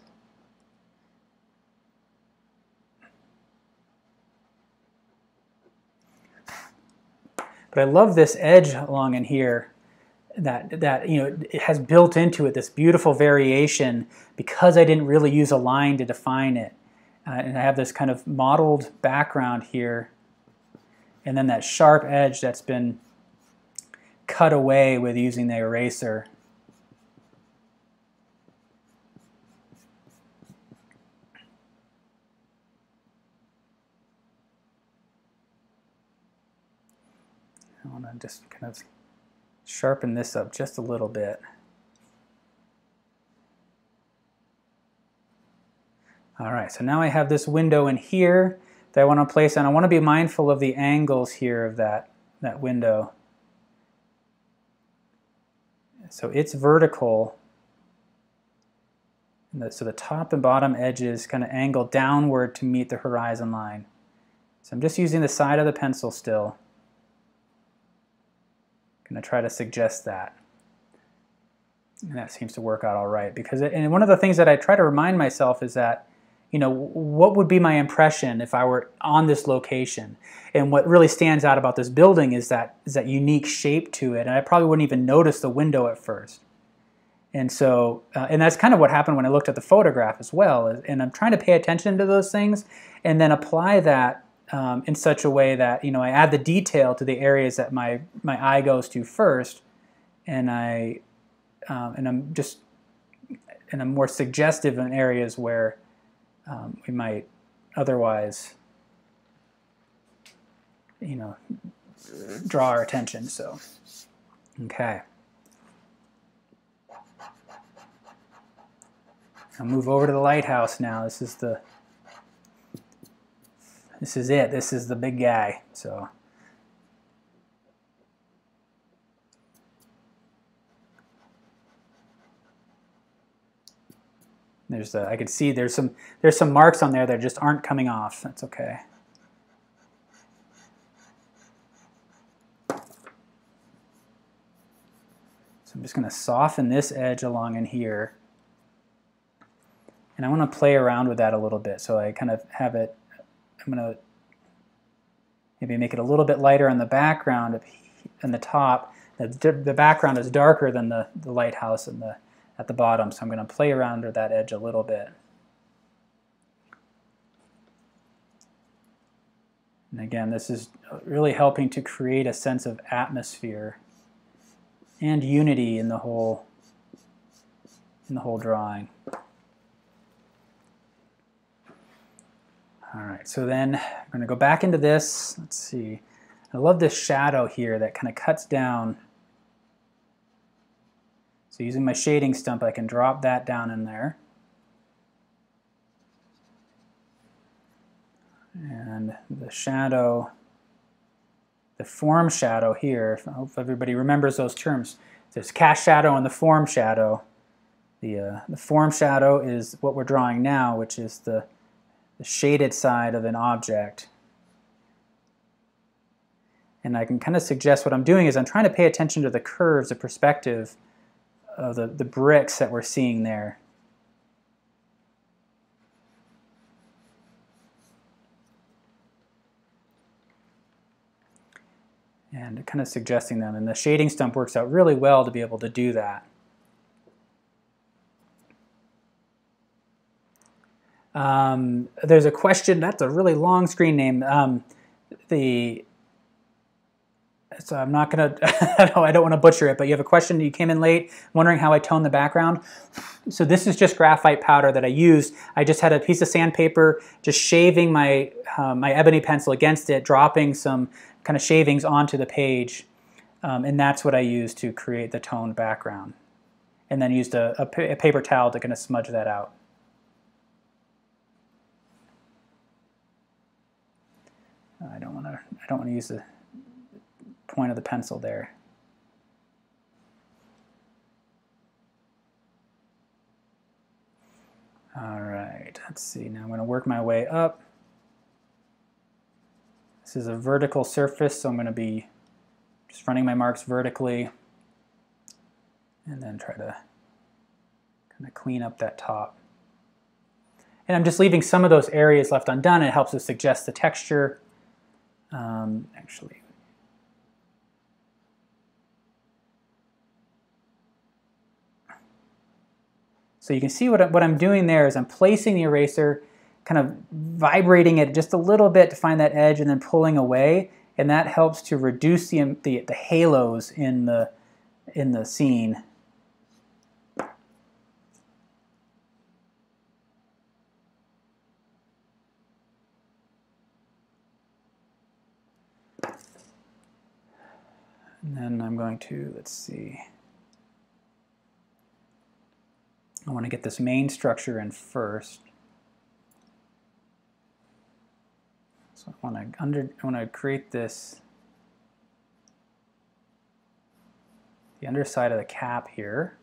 But I love this edge along in here that that you know it has built into it this beautiful variation because I didn't really use a line to define it. Uh, and I have this kind of mottled background here, and then that sharp edge that's been cut away with using the eraser. I want to just kind of sharpen this up just a little bit. All right, so now I have this window in here that I want to place and I want to be mindful of the angles here of that, that window. So it's vertical. So the top and bottom edges kind of angle downward to meet the horizon line. So I'm just using the side of the pencil still. Going to try to suggest that. And that seems to work out all right. Because it, and one of the things that I try to remind myself is that you know, what would be my impression if I were on this location? And what really stands out about this building is that is that unique shape to it, and I probably wouldn't even notice the window at first. And so, uh, and that's kind of what happened when I looked at the photograph as well. And I'm trying to pay attention to those things, and then apply that um, in such a way that you know I add the detail to the areas that my my eye goes to first, and I um, and I'm just and I'm more suggestive in areas where um, we might otherwise, you know, draw our attention. So, okay. I'll move over to the lighthouse now. This is the, this is it. This is the big guy. So. There's a, I can see there's some there's some marks on there that just aren't coming off. That's okay. So I'm just going to soften this edge along in here. And I want to play around with that a little bit. So I kind of have it, I'm going to maybe make it a little bit lighter on the background and the top. The, background is darker than the, the lighthouse and the at the bottom. So I'm going to play around under that edge a little bit. And again, this is really helping to create a sense of atmosphere and unity in the whole in the whole drawing. All right, so then I'm going to go back into this. Let's see. I love this shadow here that kind of cuts down. So using my shading stump, I can drop that down in there. And the shadow, the form shadow here, I hope everybody remembers those terms. There's cast shadow and the form shadow. The, uh, the form shadow is what we're drawing now, which is the, the shaded side of an object. And I can kind of suggest what I'm doing is I'm trying to pay attention to the curves, the perspective of the, the bricks that we're seeing there. And kind of suggesting them. And the shading stump works out really well to be able to do that. Um, there's a question, that's a really long screen name. Um, the so I'm not gonna, I don't want to butcher it, but you have a question, you came in late, wondering how I tone the background. So this is just graphite powder that I used. I just had a piece of sandpaper, just shaving my, uh, my ebony pencil against it, dropping some kind of shavings onto the page. Um, and that's what I used to create the toned background. And then used a, paper towel to kind of smudge that out. I don't want to. I don't want to use the point of the pencil there. All right. Let's see. Now I'm going to work my way up. This is a vertical surface, so I'm going to be just running my marks vertically, and then try to kind of clean up that top. And I'm just leaving some of those areas left undone. It helps to suggest the texture um, actually, so you can see what, I, what I'm doing there is I'm placing the eraser, kind of vibrating it just a little bit to find that edge and then pulling away, and that helps to reduce the, the, the halos in the, in the scene. And then I'm going to, let's see, I want to get this main structure in first. So I want to under I want to create this the underside of the cap here.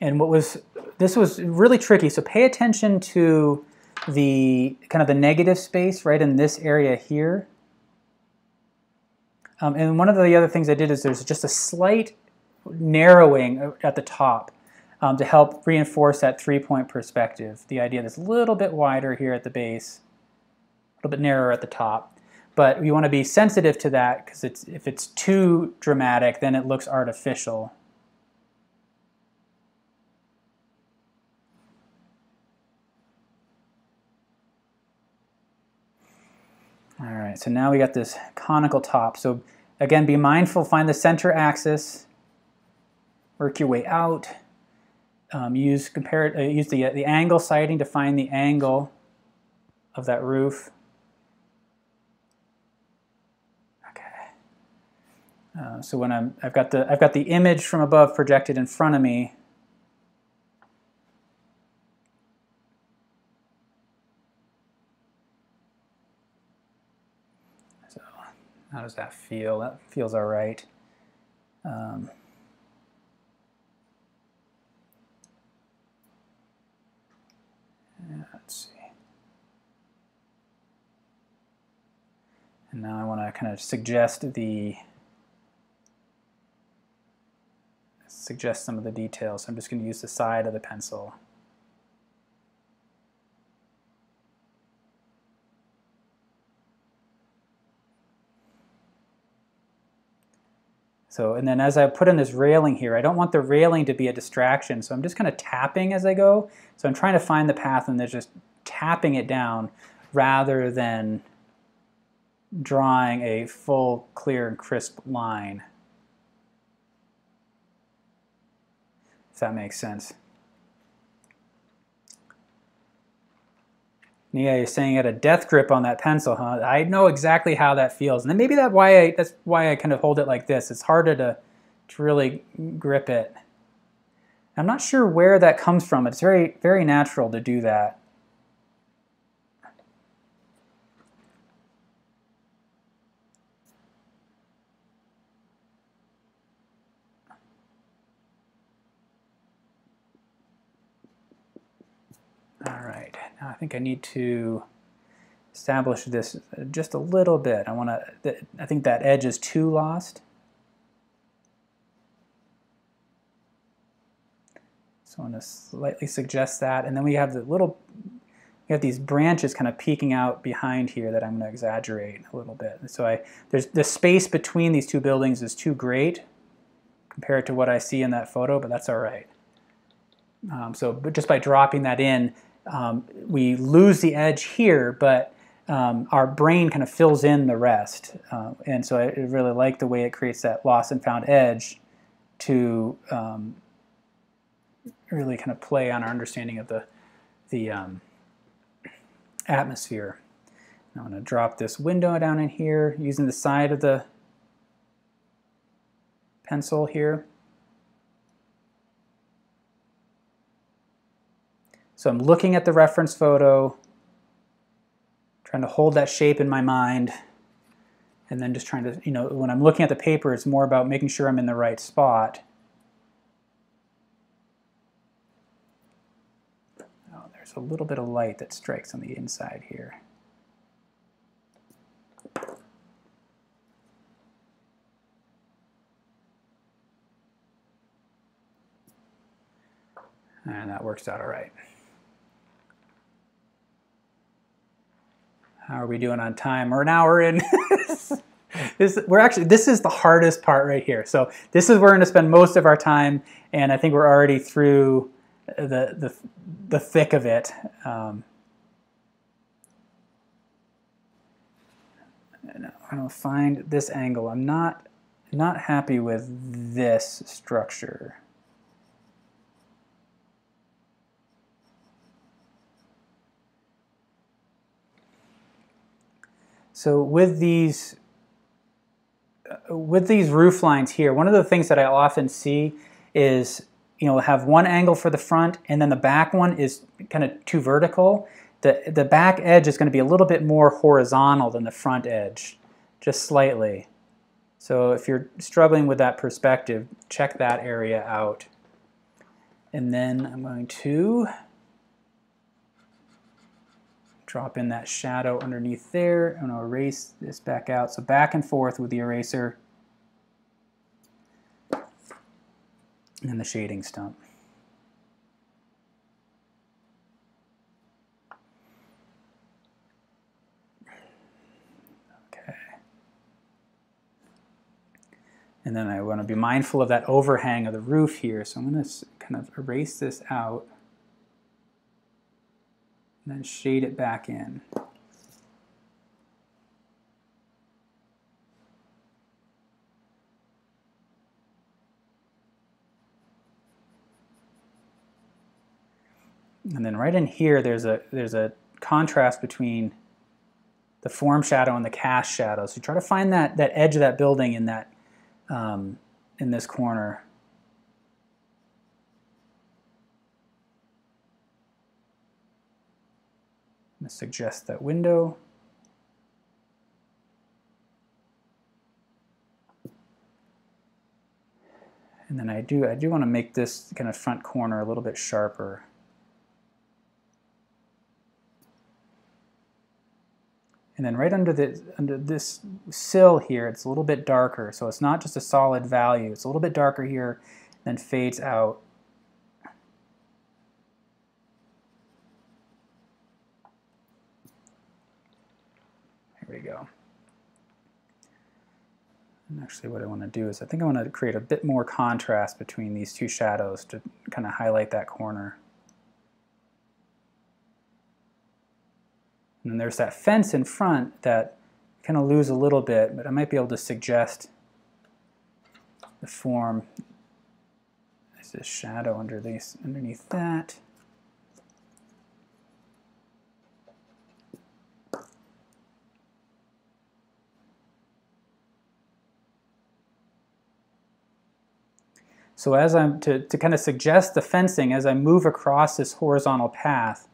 And what was this was really tricky. So pay attention to the kind of the negative space right in this area here. Um, and one of the other things I did is there's just a slight narrowing at the top um, to help reinforce that three-point perspective. The idea that's a little bit wider here at the base, a little bit narrower at the top. But you want to be sensitive to that because it's, if it's too dramatic, then it looks artificial. All right, so now we got this conical top. So again, be mindful, find the center axis, work your way out. Um, use compare uh, use the, the angle sighting to find the angle of that roof. Okay. Uh, so when I'm, I've got the I've got the image from above projected in front of me, How does that feel? That feels all right. Um, let's see. And now I want to kind of suggest the suggest some of the details. So I'm just going to use the side of the pencil. So, and then as I put in this railing here, I don't want the railing to be a distraction, so I'm just kind of tapping as I go. So I'm trying to find the path and there's just tapping it down rather than drawing a full, clear, and crisp line. If that makes sense. Nia, you're saying you had a death grip on that pencil, huh? I know exactly how that feels. And then maybe that why I, that's why I kind of hold it like this. It's harder to, to really grip it. I'm not sure where that comes from. It's very, very natural to do that. Now I think I need to establish this just a little bit. I want to, I think that edge is too lost. So I want to slightly suggest that. And then we have the little, we have these branches kind of peeking out behind here that I'm going to exaggerate a little bit. So I, there's the space between these two buildings is too great compared to what I see in that photo, but that's all right. Um, so but just by dropping that in, um, we lose the edge here, but um, our brain kind of fills in the rest. Uh, and so I really like the way it creates that lost and found edge to um, really kind of play on our understanding of the, the um, atmosphere. I'm going to drop this window down in here using the side of the pencil here. So I'm looking at the reference photo, trying to hold that shape in my mind, and then just trying to, you know, when I'm looking at the paper, it's more about making sure I'm in the right spot. Oh, there's a little bit of light that strikes on the inside here. And that works out all right. How are we doing on time? We're an hour in. this, we're actually, this is the hardest part right here. So this is where we're going to spend most of our time, and I think we're already through the, the, the thick of it. Um, going to find this angle. I'm not, not happy with this structure. So with these with these roof lines here, one of the things that I often see is you know have one angle for the front and then the back one is kind of too vertical. The, the back edge is going to be a little bit more horizontal than the front edge, just slightly. So if you're struggling with that perspective, check that area out. And then I'm going to drop in that shadow underneath there. I'm going to erase this back out. So back and forth with the eraser and the shading stump. Okay. And then I want to be mindful of that overhang of the roof here. So I'm going to kind of erase this out then shade it back in. And then right in here, there's a there's a contrast between the form shadow and the cast shadow. So try to find that that edge of that building in that um, in this corner. Suggest that window. And then I do, I do want to make this kind of front corner a little bit sharper. And then right under, the, under this sill here, it's a little bit darker. So it's not just a solid value. It's a little bit darker here, then fades out. Here we go. And actually what I want to do is I think I want to create a bit more contrast between these two shadows to kind of highlight that corner. And then there's that fence in front that kind of lose a little bit, but I might be able to suggest the form There's this shadow under these, underneath that. So as I'm, to, to kind of suggest the fencing, as I move across this horizontal path,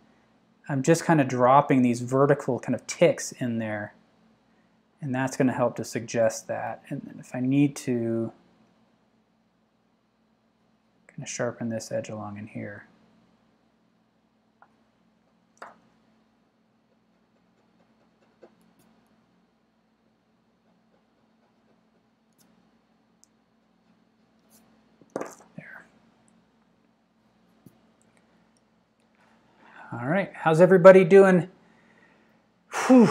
I'm just kind of dropping these vertical kind of ticks in there. And that's going to help to suggest that. And if I need to kind of sharpen this edge along in here. All right, how's everybody doing? Whew.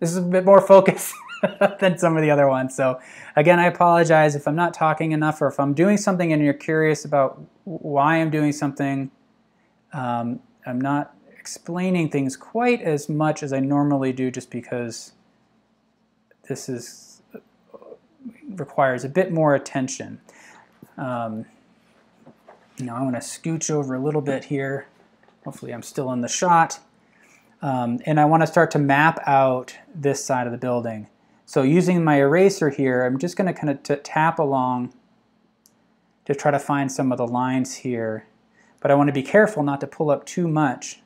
This is a bit more focused than some of the other ones. So again, I apologize if I'm not talking enough or if I'm doing something and you're curious about why I'm doing something. Um, I'm not explaining things quite as much as I normally do just because this is requires a bit more attention. Um, now I'm going to scooch over a little bit here. Hopefully I'm still in the shot. Um, and I want to start to map out this side of the building. So using my eraser here, I'm just going to kind of tap along to try to find some of the lines here. But I want to be careful not to pull up too much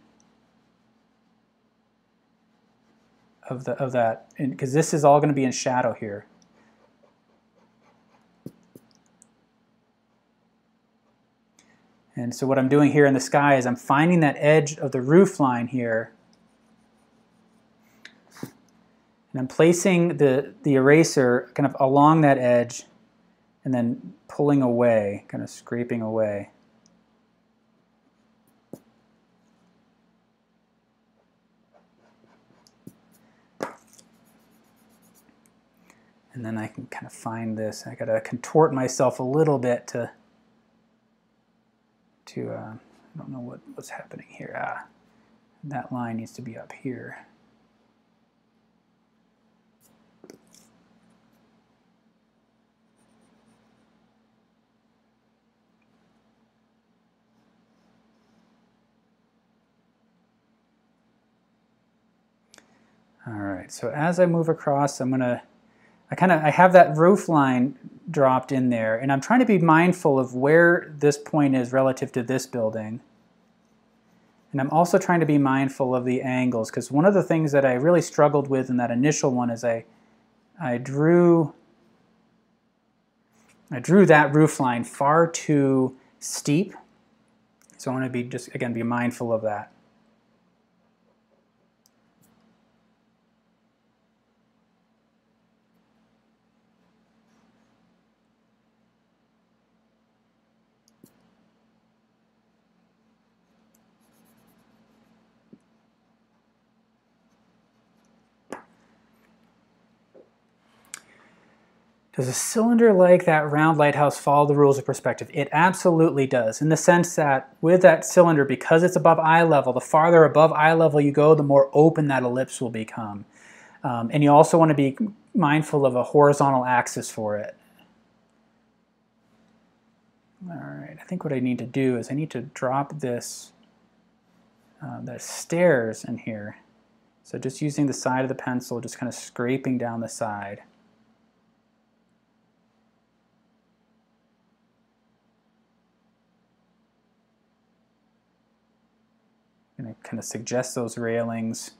of, the, of that, because this is all going to be in shadow here. And so what I'm doing here in the sky is I'm finding that edge of the roof line here. And I'm placing the, the eraser kind of along that edge and then pulling away, kind of scraping away. And then I can kind of find this. I got to contort myself a little bit to to, uh, I don't know what, what's happening here. Ah, that line needs to be up here. All right, so as I move across, I'm gonna, I kind of, I have that roof line dropped in there. And I'm trying to be mindful of where this point is relative to this building. And I'm also trying to be mindful of the angles because one of the things that I really struggled with in that initial one is I, I drew I drew that roof line far too steep. So I want to be just again be mindful of that. Does a cylinder like that round lighthouse follow the rules of perspective? It absolutely does, in the sense that with that cylinder, because it's above eye level, the farther above eye level you go, the more open that ellipse will become. Um, and you also want to be mindful of a horizontal axis for it. All right, I think what I need to do is I need to drop this, uh, the stairs in here. So just using the side of the pencil, just kind of scraping down the side. Going to kind of suggest those railings.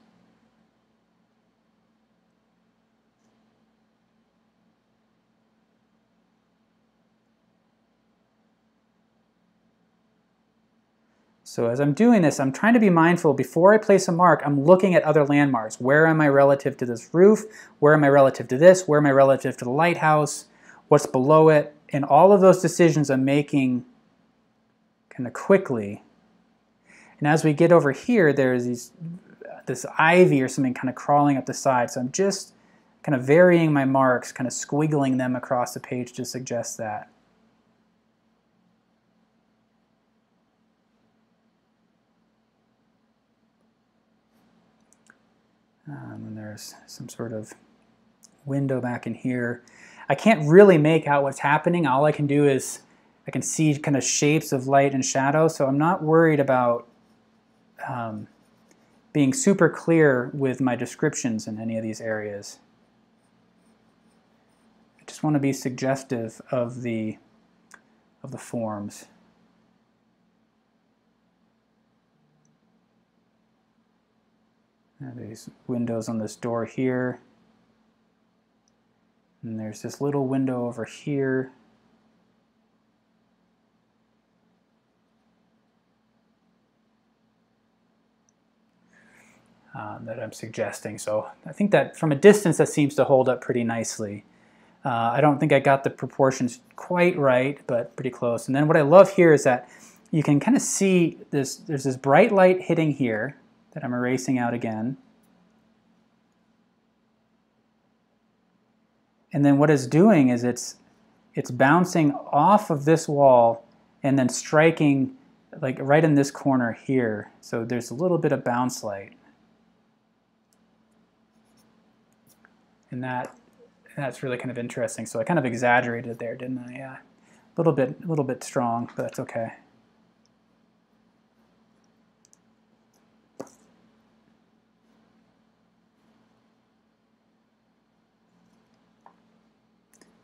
So as I'm doing this, I'm trying to be mindful, before I place a mark, I'm looking at other landmarks. Where am I relative to this roof? Where am I relative to this? Where am I relative to the lighthouse? What's below it? And all of those decisions I'm making kind of quickly and as we get over here, there's these, this ivy or something kind of crawling up the side. So I'm just kind of varying my marks, kind of squiggling them across the page to suggest that. Um, and there's some sort of window back in here. I can't really make out what's happening. All I can do is I can see kind of shapes of light and shadow, so I'm not worried about um, being super clear with my descriptions in any of these areas. I just want to be suggestive of the of the forms. these windows on this door here. And there's this little window over here. Uh, that I'm suggesting. So I think that from a distance that seems to hold up pretty nicely. Uh, I don't think I got the proportions quite right, but pretty close. And then what I love here is that you can kind of see this, there's this bright light hitting here that I'm erasing out again. And then what it's doing is it's, it's bouncing off of this wall and then striking like right in this corner here. So there's a little bit of bounce light. And that that's really kind of interesting. So I kind of exaggerated there, didn't I? Yeah, a little bit, a little bit strong, but that's okay.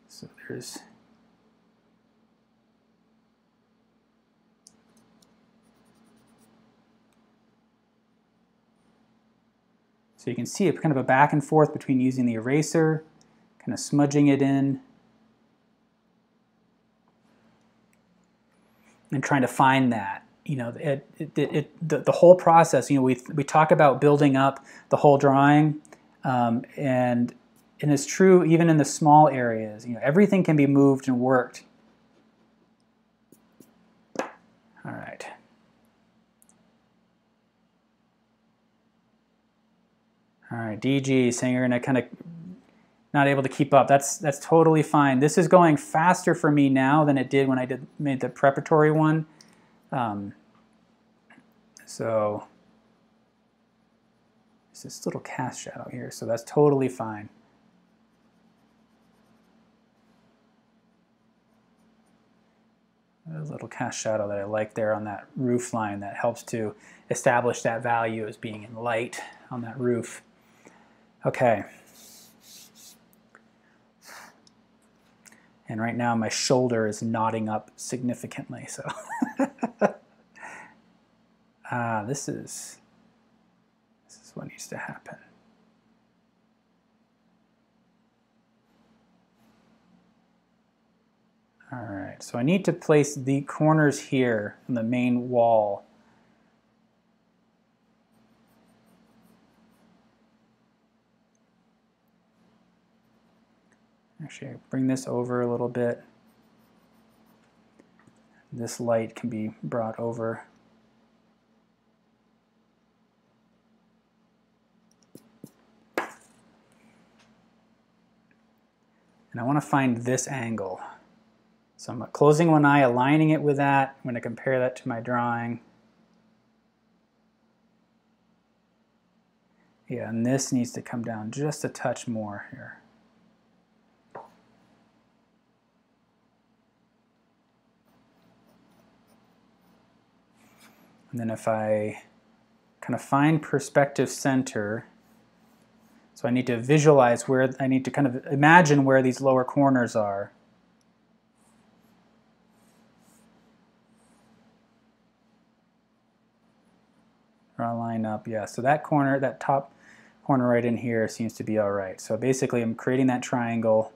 So there's So you can see a kind of a back and forth between using the eraser, kind of smudging it in, and trying to find that. You know, it, it, it, the, the whole process, you know, we, we talk about building up the whole drawing, um, and, and it's true even in the small areas. You know, everything can be moved and worked. All right. All right, DG saying you're gonna kind of not able to keep up. That's that's totally fine. This is going faster for me now than it did when I did made the preparatory one. Um, so there's this little cast shadow here, so that's totally fine. a little cast shadow that I like there on that roof line that helps to establish that value as being in light on that roof. Okay. And right now my shoulder is nodding up significantly, so. ah, this is, this is what needs to happen. All right, so I need to place the corners here on the main wall Actually, bring this over a little bit. This light can be brought over. And I want to find this angle. So I'm closing one eye, aligning it with that. I'm going to compare that to my drawing. Yeah, and this needs to come down just a touch more here. And then if I kind of find perspective center, so I need to visualize where, I need to kind of imagine where these lower corners are. Draw a line up, yeah. So that corner, that top corner right in here seems to be all right. So basically I'm creating that triangle,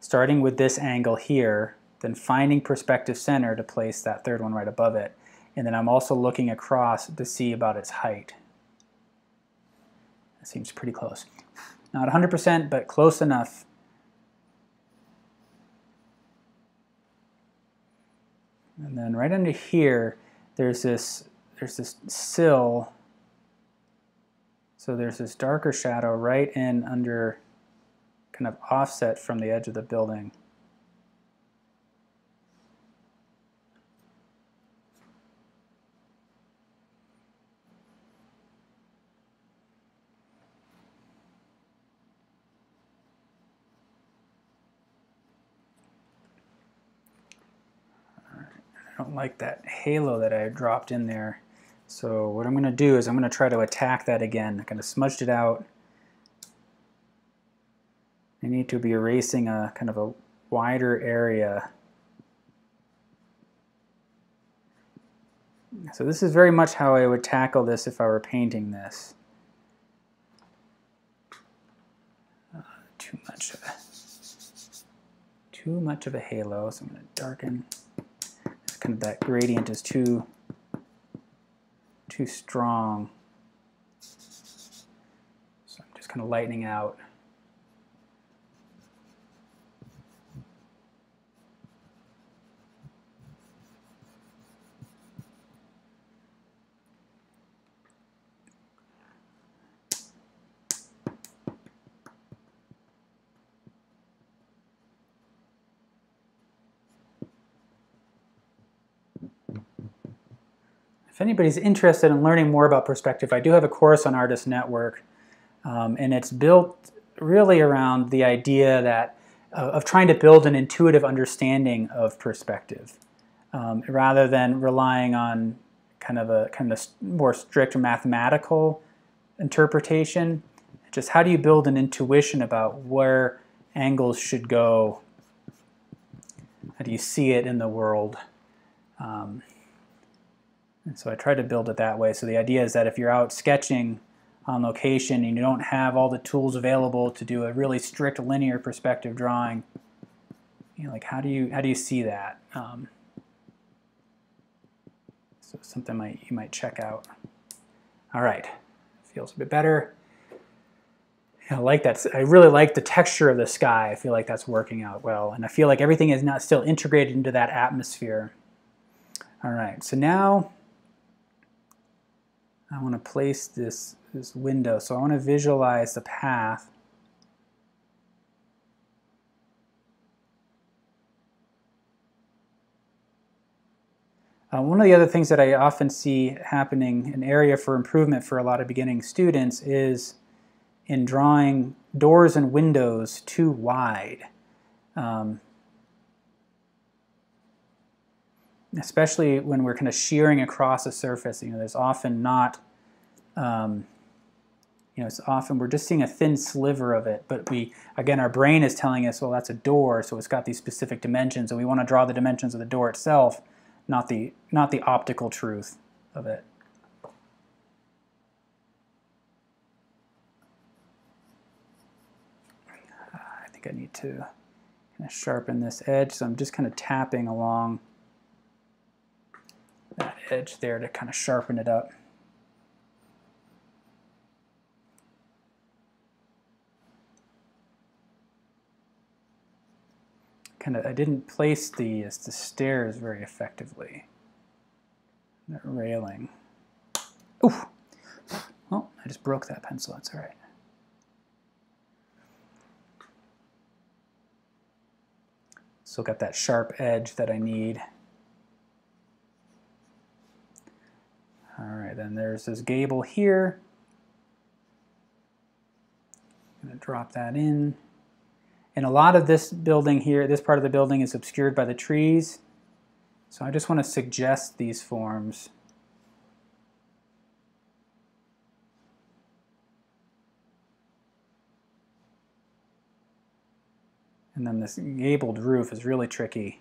starting with this angle here, then finding perspective center to place that third one right above it. And then I'm also looking across to see about its height. That seems pretty close. Not 100%, but close enough. And then right under here, there's this, there's this sill. So there's this darker shadow right in under, kind of offset from the edge of the building. I don't like that halo that I dropped in there. So what I'm going to do is I'm going to try to attack that again. I kind of smudged it out. I need to be erasing a kind of a wider area. So this is very much how I would tackle this if I were painting this. Uh, too much of a, too much of a halo, so I'm going to darken. Kind of that gradient is too too strong. So I'm just kind of lightening out. Anybody's interested in learning more about perspective, I do have a course on Artist Network, um, and it's built really around the idea that uh, of trying to build an intuitive understanding of perspective, um, rather than relying on kind of a kind of more strict mathematical interpretation. Just how do you build an intuition about where angles should go? How do you see it in the world? Um, and so I try to build it that way. So the idea is that if you're out sketching on location and you don't have all the tools available to do a really strict linear perspective drawing, you know, like how do you how do you see that? Um, so something might you might check out. All right, feels a bit better. I like that. I really like the texture of the sky. I feel like that's working out well, and I feel like everything is not still integrated into that atmosphere. All right, so now I want to place this, this window. So I want to visualize the path. Uh, one of the other things that I often see happening, an area for improvement for a lot of beginning students, is in drawing doors and windows too wide. Um, especially when we're kind of shearing across a surface, you know, there's often not, um, you know, it's often we're just seeing a thin sliver of it, but we, again, our brain is telling us, well, that's a door, so it's got these specific dimensions, and we want to draw the dimensions of the door itself, not the, not the optical truth of it. I think I need to kind of sharpen this edge, so I'm just kind of tapping along that edge there to kind of sharpen it up. Kind of, I didn't place the, the stairs very effectively. That railing. Oof! Oh, I just broke that pencil, that's all right. Still got that sharp edge that I need. All right, then there's this gable here. I'm to drop that in. And a lot of this building here, this part of the building is obscured by the trees. So I just want to suggest these forms. And then this gabled roof is really tricky,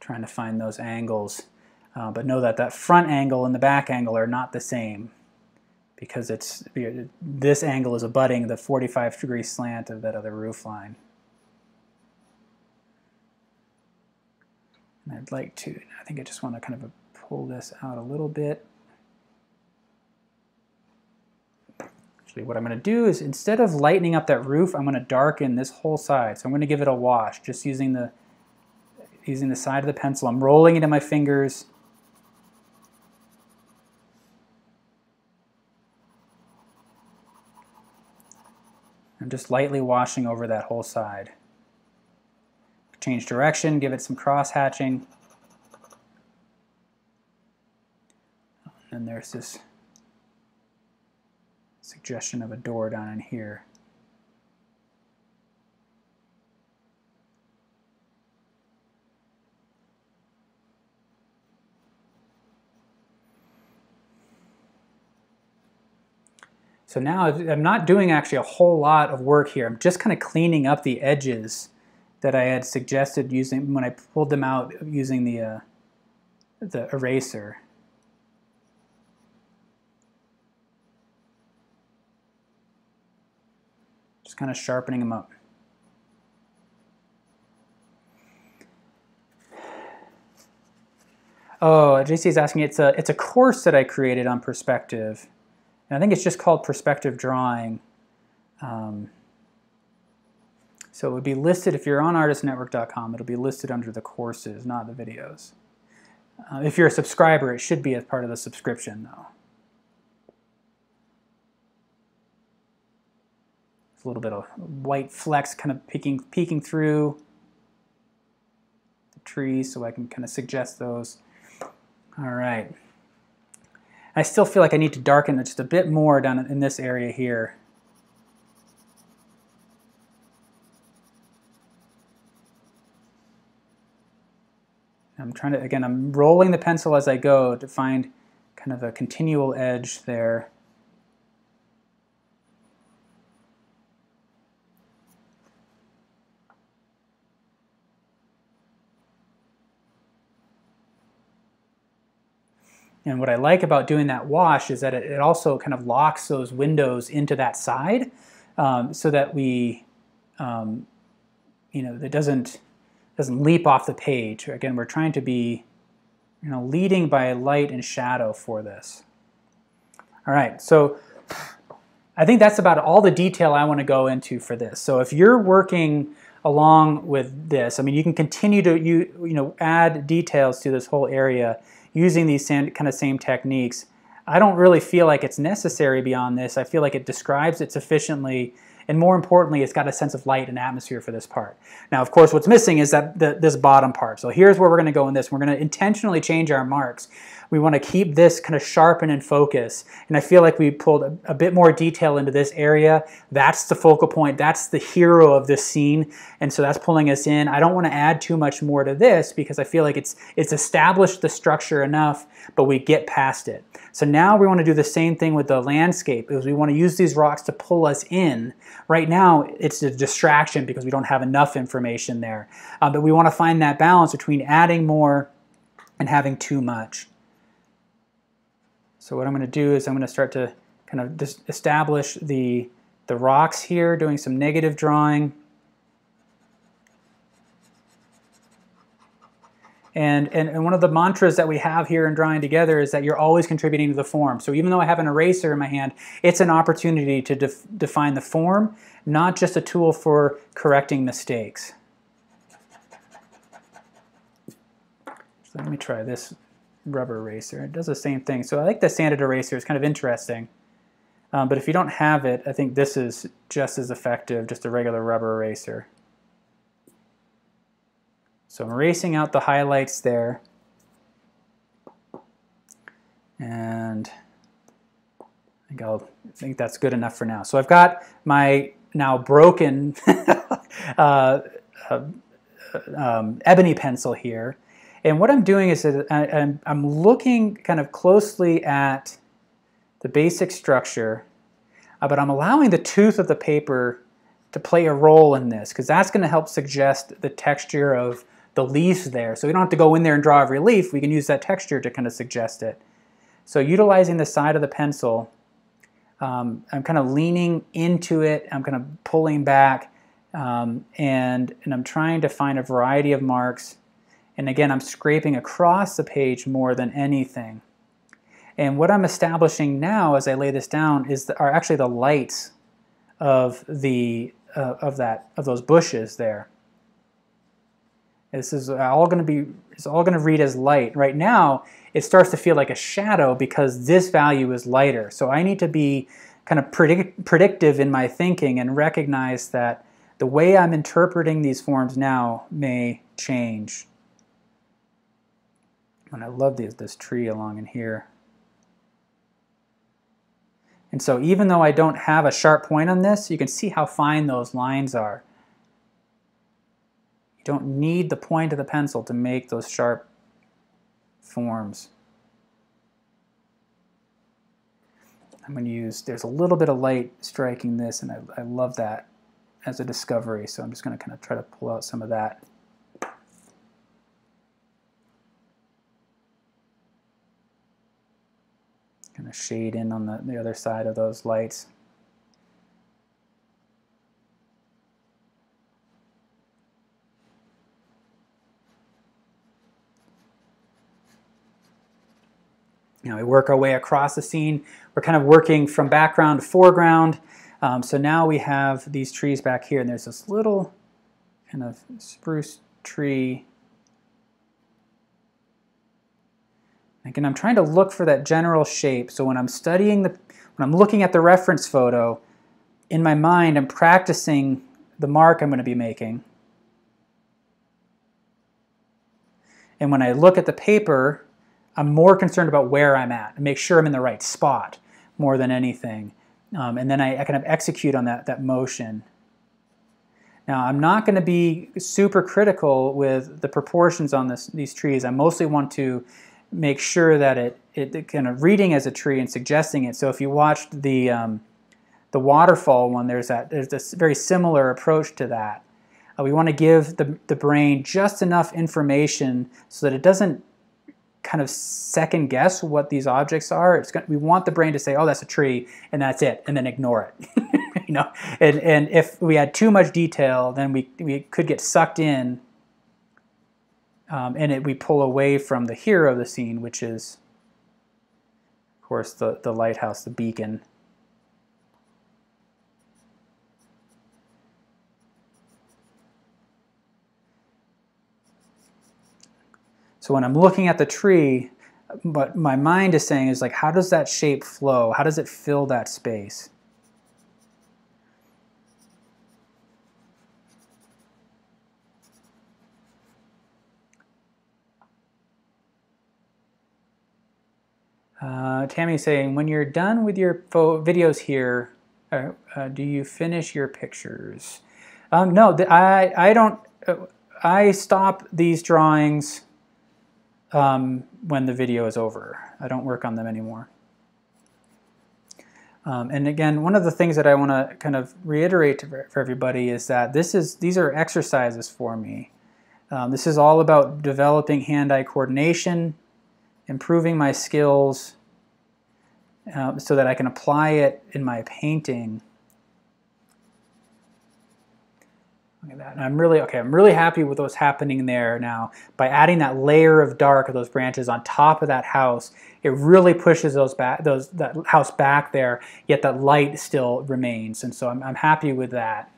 trying to find those angles. Uh, but know that that front angle and the back angle are not the same because it's this angle is abutting the 45 degree slant of that other roof line. And I'd like to, I think I just want to kind of pull this out a little bit. Actually, what I'm going to do is instead of lightening up that roof, I'm going to darken this whole side. So I'm going to give it a wash, just using the using the side of the pencil. I'm rolling it in my fingers I'm just lightly washing over that whole side. Change direction, give it some cross hatching. And there's this suggestion of a door down in here. So now I'm not doing actually a whole lot of work here. I'm just kind of cleaning up the edges that I had suggested using when I pulled them out using the, uh, the eraser. Just kind of sharpening them up. Oh, JC is asking, it's a, it's a course that I created on perspective. And I think it's just called Perspective Drawing. Um, so it would be listed, if you're on artistnetwork.com, it'll be listed under the courses, not the videos. Uh, if you're a subscriber, it should be as part of the subscription, though. It's a little bit of white flecks kind of peeking, peeking through the trees, so I can kind of suggest those. All right. I still feel like I need to darken it just a bit more down in this area here. I'm trying to, again, I'm rolling the pencil as I go to find kind of a continual edge there. And what I like about doing that wash is that it, it also kind of locks those windows into that side um, so that we, um, you know, it doesn't, doesn't leap off the page. Again, we're trying to be, you know, leading by light and shadow for this. All right, so I think that's about all the detail I want to go into for this. So if you're working along with this, I mean, you can continue to you, you know, add details to this whole area using these same, kind of same techniques. I don't really feel like it's necessary beyond this. I feel like it describes it sufficiently and more importantly, it's got a sense of light and atmosphere for this part. Now, of course, what's missing is that the, this bottom part. So here's where we're going to go in this. We're going to intentionally change our marks. We want to keep this kind of sharp and in focus. And I feel like we pulled a, a, bit more detail into this area. That's the focal point. That's the hero of this scene. And so that's pulling us in. I don't want to add too much more to this because I feel like it's, it's established the structure enough, but we get past it. So now we want to do the same thing with the landscape is we want to use these rocks to pull us in. Right now it's a distraction because we don't have enough information there. Uh, but we want to find that balance between adding more and having too much. So what I'm going to do is I'm going to start to kind of establish the, the rocks here, doing some negative drawing. And, and, and, one of the mantras that we have here in drawing together is that you're always contributing to the form. So even though I have an eraser in my hand, it's an opportunity to def define the form, not just a tool for correcting mistakes. So let me try this rubber eraser. It does the same thing. So I like the sanded eraser. It's kind of interesting. Um, but if you don't have it, I think this is just as effective, just a regular rubber eraser. So I'm erasing out the highlights there. And I think, I'll, I think that's good enough for now. So I've got my now broken uh, uh, um, ebony pencil here. And what I'm doing is that I'm, I'm looking kind of closely at the basic structure, uh, but I'm allowing the tooth of the paper to play a role in this because that's going to help suggest the texture of the leaves there. So we don't have to go in there and draw every leaf. We can use that texture to kind of suggest it. So utilizing the side of the pencil, um, I'm kind of leaning into it. I'm kind of pulling back, um, and, and I'm trying to find a variety of marks and again, I'm scraping across the page more than anything. And what I'm establishing now as I lay this down is the, are actually the lights of the uh, of that of those bushes there. This is all going to be it's all going to read as light. Right now, it starts to feel like a shadow because this value is lighter. So I need to be kind of predict, predictive in my thinking and recognize that the way I'm interpreting these forms now may change. And I love these, this tree along in here. And so even though I don't have a sharp point on this, you can see how fine those lines are. You don't need the point of the pencil to make those sharp forms. I'm going to use, there's a little bit of light striking this, and I, I love that as a discovery, so I'm just going to kind of try to pull out some of that. Shade in on the, the other side of those lights. Know, we work our way across the scene. We're kind of working from background to foreground. Um, so now we have these trees back here, and there's this little kind of spruce tree Again, I'm trying to look for that general shape. So when I'm studying the, when I'm looking at the reference photo, in my mind, I'm practicing the mark I'm going to be making. And when I look at the paper, I'm more concerned about where I'm at and make sure I'm in the right spot more than anything. Um, and then I, I kind of execute on that, that motion. Now, I'm not going to be super critical with the proportions on this, these trees. I mostly want to make sure that it, it kind of reading as a tree and suggesting it. So if you watched the um, the waterfall one, there's that there's this very similar approach to that. Uh, we want to give the, the brain just enough information so that it doesn't kind of second guess what these objects are. It's gonna, we want the brain to say, "Oh, that's a tree," and that's it, and then ignore it. you know, and and if we had too much detail, then we we could get sucked in um, and it, we pull away from the hero of the scene, which is, of course, the, the lighthouse, the beacon. So when I'm looking at the tree, what my mind is saying is like, how does that shape flow? How does it fill that space? Uh, Tammy saying, when you're done with your videos here, uh, uh, do you finish your pictures? Um, no, I, I don't, uh, I stop these drawings um, when the video is over. I don't work on them anymore. Um, and again, one of the things that I want to kind of reiterate for, for everybody is that this is these are exercises for me. Um, this is all about developing hand-eye coordination, improving my skills uh, so that I can apply it in my painting. Look at that. And I'm really, okay, I'm really happy with what's happening there now. By adding that layer of dark of those branches on top of that house, it really pushes those back, those, that house back there, yet that light still remains. And so I'm, I'm happy with that.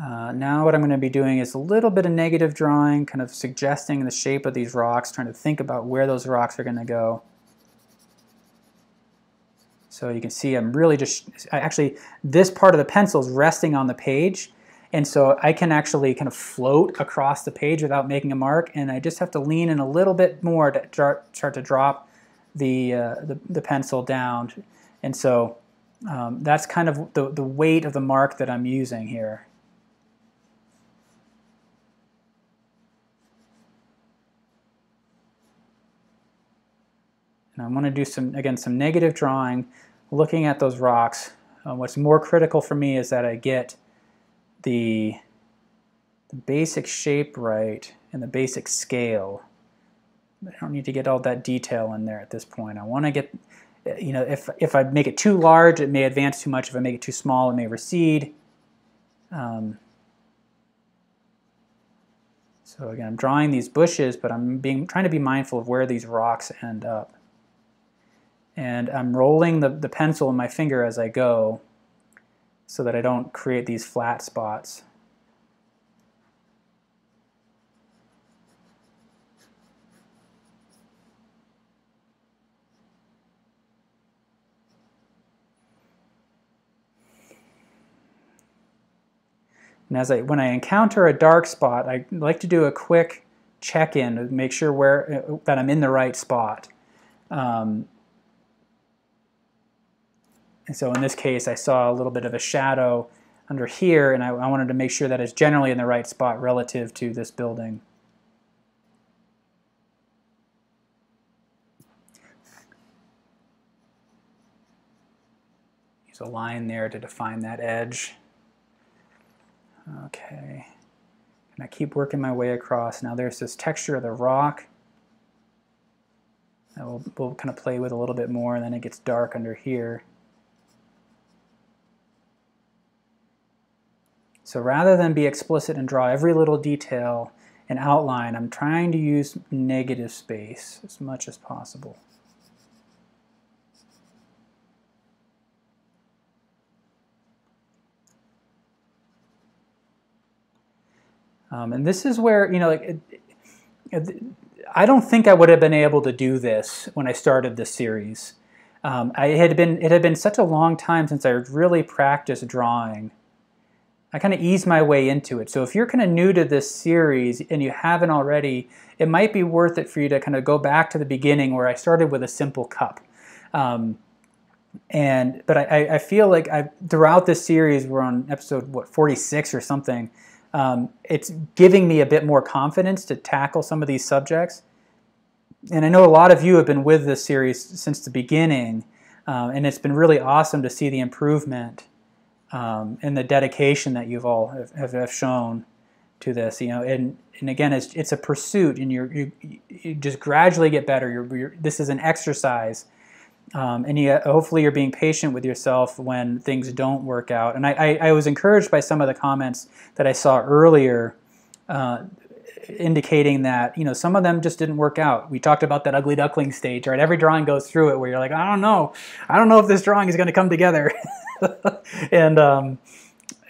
Uh, now what I'm going to be doing is a little bit of negative drawing, kind of suggesting the shape of these rocks, trying to think about where those rocks are going to go. So you can see I'm really just, actually this part of the pencil is resting on the page and so I can actually kind of float across the page without making a mark and I just have to lean in a little bit more to start to drop the, uh, the, the, pencil down. And so um, that's kind of the, the weight of the mark that I'm using here. And I want to do some, again, some negative drawing, looking at those rocks. Uh, what's more critical for me is that I get the, the basic shape right and the basic scale. I don't need to get all that detail in there at this point. I want to get, you know, if, if I make it too large, it may advance too much. If I make it too small, it may recede. Um, so again, I'm drawing these bushes, but I'm being trying to be mindful of where these rocks end up and I'm rolling the, the pencil in my finger as I go so that I don't create these flat spots. And as I, when I encounter a dark spot, I like to do a quick check-in to make sure where that I'm in the right spot. Um, and so in this case, I saw a little bit of a shadow under here, and I, I wanted to make sure that it's generally in the right spot relative to this building. Use a line there to define that edge. Okay. And I keep working my way across. Now there's this texture of the rock that we'll, we'll kind of play with a little bit more, and then it gets dark under here. So rather than be explicit and draw every little detail and outline, I'm trying to use negative space as much as possible. Um, and this is where, you know, like, it, it, I don't think I would have been able to do this when I started this series. Um, I had been, it had been such a long time since I really practiced drawing. I kind of ease my way into it. So if you're kind of new to this series and you haven't already, it might be worth it for you to kind of go back to the beginning where I started with a simple cup. Um, and but I, I feel like I throughout this series, we're on episode what 46 or something um, it's giving me a bit more confidence to tackle some of these subjects. And I know a lot of you have been with this series since the beginning, um, and it's been really awesome to see the improvement um, and the dedication that you've all have, have, shown to this. You know, and and again, it's it's a pursuit, and you you just gradually get better. You're, you're this is an exercise um, and you, hopefully you're being patient with yourself when things don't work out. And I, I, I was encouraged by some of the comments that I saw earlier, uh, indicating that you know some of them just didn't work out. We talked about that ugly duckling stage, right? Every drawing goes through it where you're like, I don't know, I don't know if this drawing is going to come together, and um,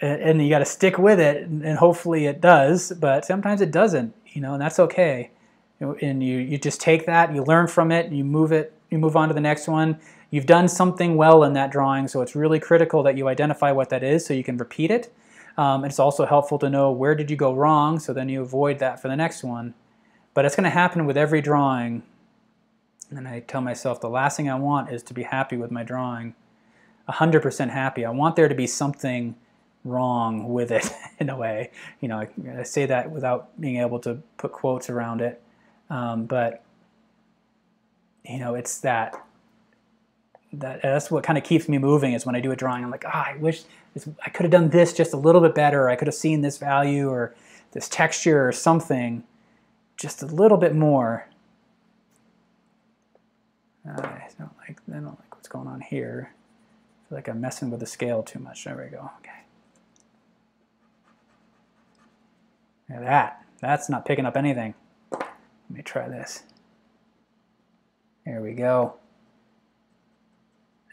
and you got to stick with it, and hopefully it does. But sometimes it doesn't, you know, and that's okay. And you you just take that, you learn from it, you move it you move on to the next one. You've done something well in that drawing, so it's really critical that you identify what that is so you can repeat it. Um, it's also helpful to know where did you go wrong, so then you avoid that for the next one. But it's going to happen with every drawing. And I tell myself the last thing I want is to be happy with my drawing. 100% happy. I want there to be something wrong with it in a way. You know, I, I, say that without being able to put quotes around it. Um, but you know, it's that that that's what kind of keeps me moving is when I do a drawing. I'm like, ah, oh, I wish this, I could have done this just a little bit better. I could have seen this value or this texture or something just a little bit more. Uh, I don't like I don't like what's going on here. Like I'm messing with the scale too much. There we go. Okay. Look at that. That's not picking up anything. Let me try this. There we go.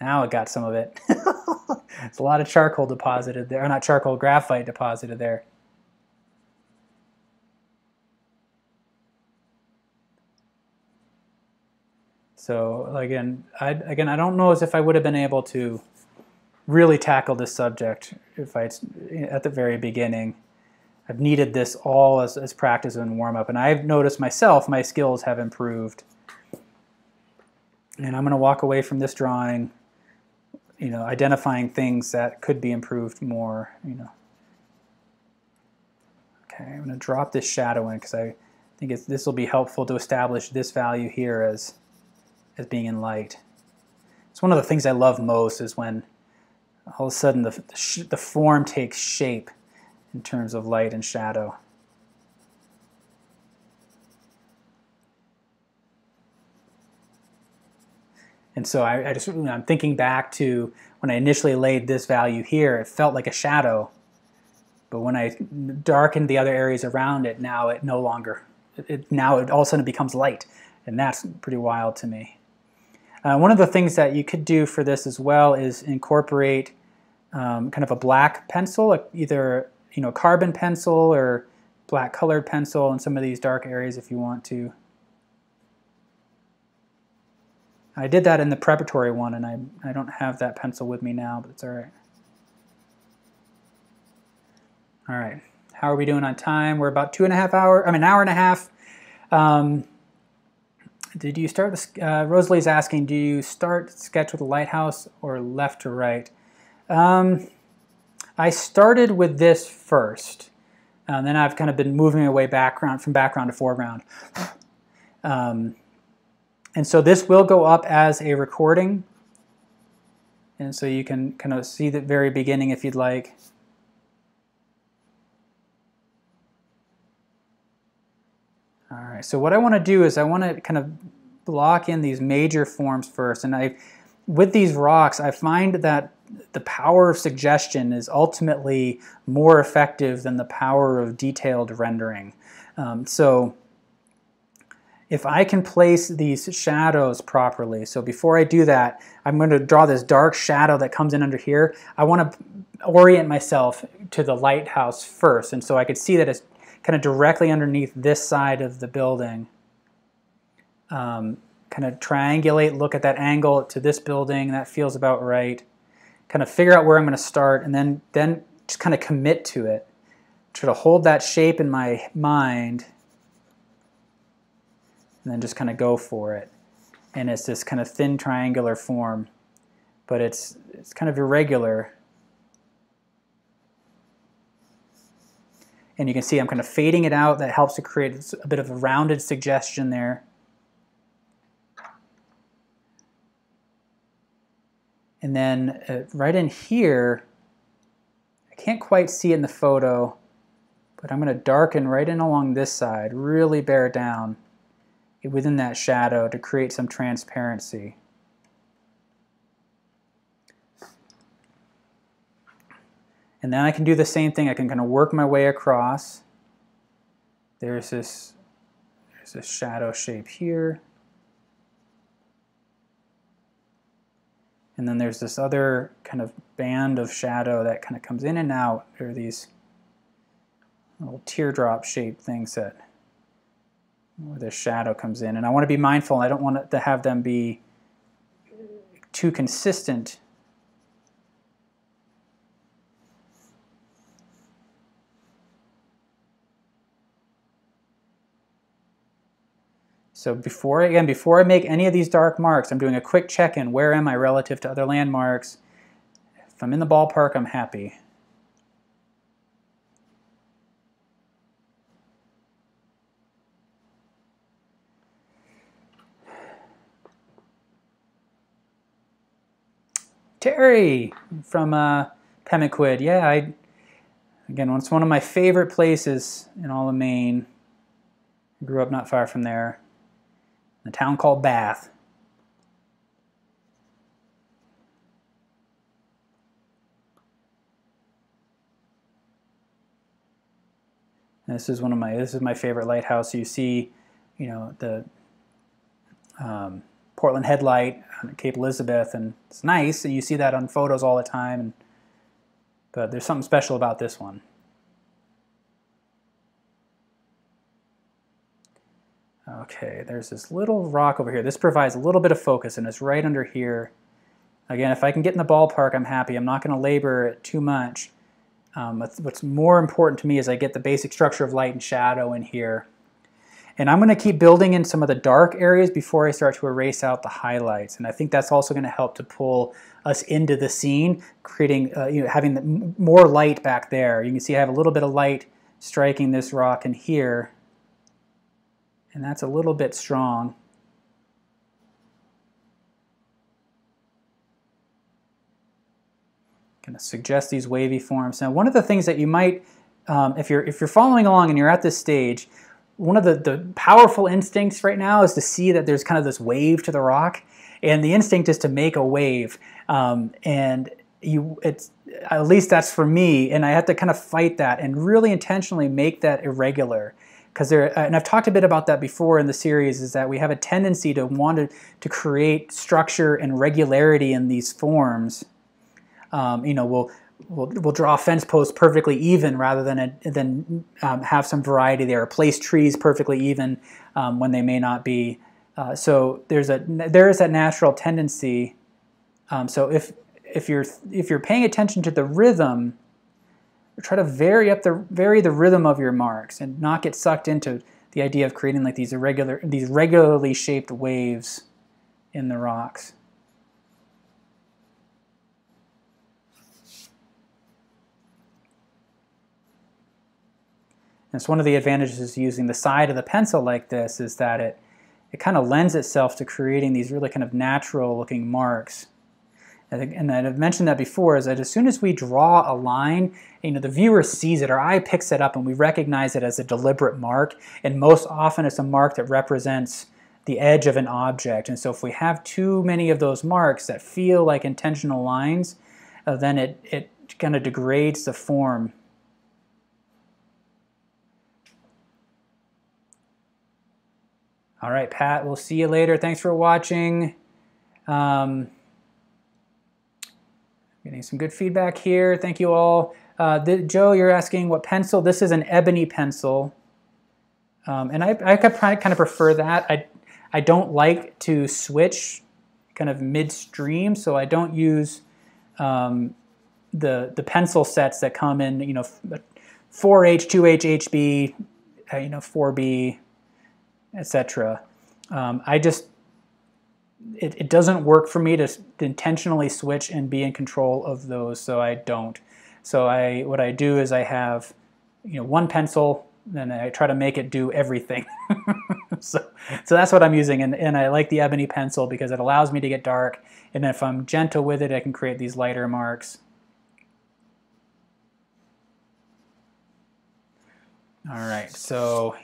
Now it got some of it. it's a lot of charcoal deposited there, or not charcoal, graphite deposited there. So again, I, again, I don't know as if I would have been able to really tackle this subject if I at the very beginning. I've needed this all as, as practice and warm up, and I've noticed myself my skills have improved and I'm going to walk away from this drawing, you know, identifying things that could be improved more, you know. Okay, I'm going to drop this shadow in because I think this will be helpful to establish this value here as, as being in light. It's one of the things I love most is when all of a sudden the, the, the form takes shape in terms of light and shadow. And so I, I just, I'm thinking back to when I initially laid this value here, it felt like a shadow. But when I darkened the other areas around it, now it no longer, it, now it all of a sudden becomes light. And that's pretty wild to me. Uh, one of the things that you could do for this as well is incorporate um, kind of a black pencil, either you know carbon pencil or black colored pencil in some of these dark areas if you want to. I did that in the preparatory one, and I, I don't have that pencil with me now, but it's all right. All right, how are we doing on time? We're about two and a half hour, I mean, an hour and a half. Um, did you start, the, uh, Rosalie's asking, do you start sketch with a lighthouse or left to right? Um, I started with this first, and then I've kind of been moving away background from background to foreground. Um, and so this will go up as a recording. And so you can kind of see the very beginning if you'd like. All right, so what I want to do is I want to kind of block in these major forms first. And I, with these rocks, I find that the power of suggestion is ultimately more effective than the power of detailed rendering. Um, so if I can place these shadows properly, so before I do that, I'm going to draw this dark shadow that comes in under here. I want to orient myself to the lighthouse first, and so I could see that it's kind of directly underneath this side of the building. Um, kind of triangulate, look at that angle to this building, that feels about right. Kind of figure out where I'm going to start, and then, then just kind of commit to it. Try to hold that shape in my mind and then just kind of go for it. And it's this kind of thin triangular form, but it's, it's kind of irregular. And you can see I'm kind of fading it out. That helps to create a bit of a rounded suggestion there. And then uh, right in here, I can't quite see in the photo, but I'm going to darken right in along this side, really bear down within that shadow to create some transparency. And then I can do the same thing. I can kind of work my way across. There's this, there's this shadow shape here. And then there's this other kind of band of shadow that kind of comes in and out. There are these little teardrop shaped things that where the shadow comes in. And I want to be mindful. I don't want to have them be too consistent. So before, again, before I make any of these dark marks, I'm doing a quick check-in. Where am I relative to other landmarks? If I'm in the ballpark, I'm happy. Terry from uh, Pemaquid. Yeah, I again, it's one of my favorite places in all of Maine. I grew up not far from there, a town called Bath. And this is one of my this is my favorite lighthouse. You see, you know the um, Portland Head Light on Cape Elizabeth, and it's nice, and you see that on photos all the time. And, but there's something special about this one. Okay, there's this little rock over here. This provides a little bit of focus, and it's right under here. Again, if I can get in the ballpark, I'm happy. I'm not going to labor it too much. Um, what's more important to me is I get the basic structure of light and shadow in here. And I'm going to keep building in some of the dark areas before I start to erase out the highlights. And I think that's also going to help to pull us into the scene, creating, uh, you know, having the, more light back there. You can see I have a little bit of light striking this rock in here. And that's a little bit strong. Going to suggest these wavy forms. Now, one of the things that you might, um, if you're if you're following along and you're at this stage, one of the, the powerful instincts right now is to see that there's kind of this wave to the rock, and the instinct is to make a wave. Um, and you, it's at least that's for me, and I have to kind of fight that and really intentionally make that irregular. Because there, and I've talked a bit about that before in the series, is that we have a tendency to want to, to create structure and regularity in these forms. Um, you know, we'll we'll, we'll draw fence post perfectly even rather than a, than um, have some variety there. or Place trees perfectly even um, when they may not be. Uh, so there's a there is that natural tendency. Um, so if if you're if you're paying attention to the rhythm, try to vary up the vary the rhythm of your marks and not get sucked into the idea of creating like these irregular these regularly shaped waves in the rocks. And so one of the advantages of using the side of the pencil like this is that it, it kind of lends itself to creating these really kind of natural looking marks. And I've mentioned that before, is that as soon as we draw a line, you know, the viewer sees it, our eye picks it up, and we recognize it as a deliberate mark. And most often, it's a mark that represents the edge of an object. And so, if we have too many of those marks that feel like intentional lines, uh, then it it kind of degrades the form. All right, Pat. We'll see you later. Thanks for watching. Um, Getting some good feedback here. Thank you all. Uh, the, Joe, you're asking what pencil? This is an ebony pencil. Um, and I, I kind of prefer that. I, I don't like to switch kind of midstream, so I don't use um, the, the pencil sets that come in, you know, 4H, 2H, HB, you know, 4B, etc. Um, I just it, it doesn't work for me to, intentionally switch and be in control of those, so I don't. So I what I do is I have you know one pencil and I try to make it do everything. so, so that's what I'm using, and, and I like the ebony pencil because it allows me to get dark, and if I'm gentle with it, I can create these lighter marks. All right, so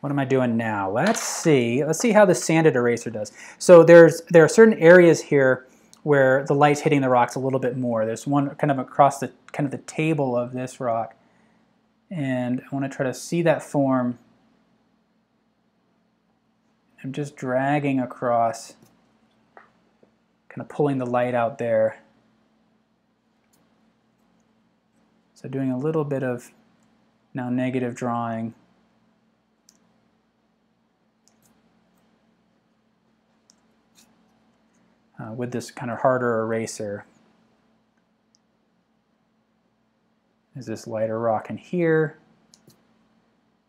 What am I doing now? Let's see. Let's see how the sanded eraser does. So there's there are certain areas here where the light's hitting the rocks a little bit more. There's one kind of across the kind of the table of this rock. And I want to try to see that form. I'm just dragging across, kind of pulling the light out there. So doing a little bit of now negative drawing. Uh, with this kind of harder eraser. Is this lighter rock in here?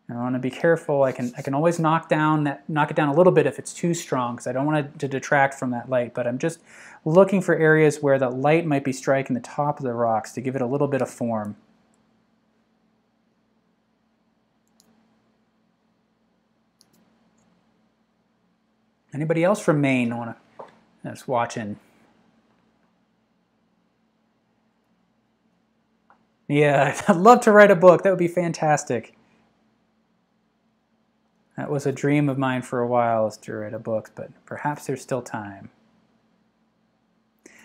And I want to be careful. I can I can always knock down that knock it down a little bit if it's too strong because I don't want it to detract from that light. But I'm just looking for areas where that light might be striking the top of the rocks to give it a little bit of form. Anybody else from Maine want to that's watching. Yeah, I'd love to write a book. That would be fantastic. That was a dream of mine for a while, is to write a book, but perhaps there's still time.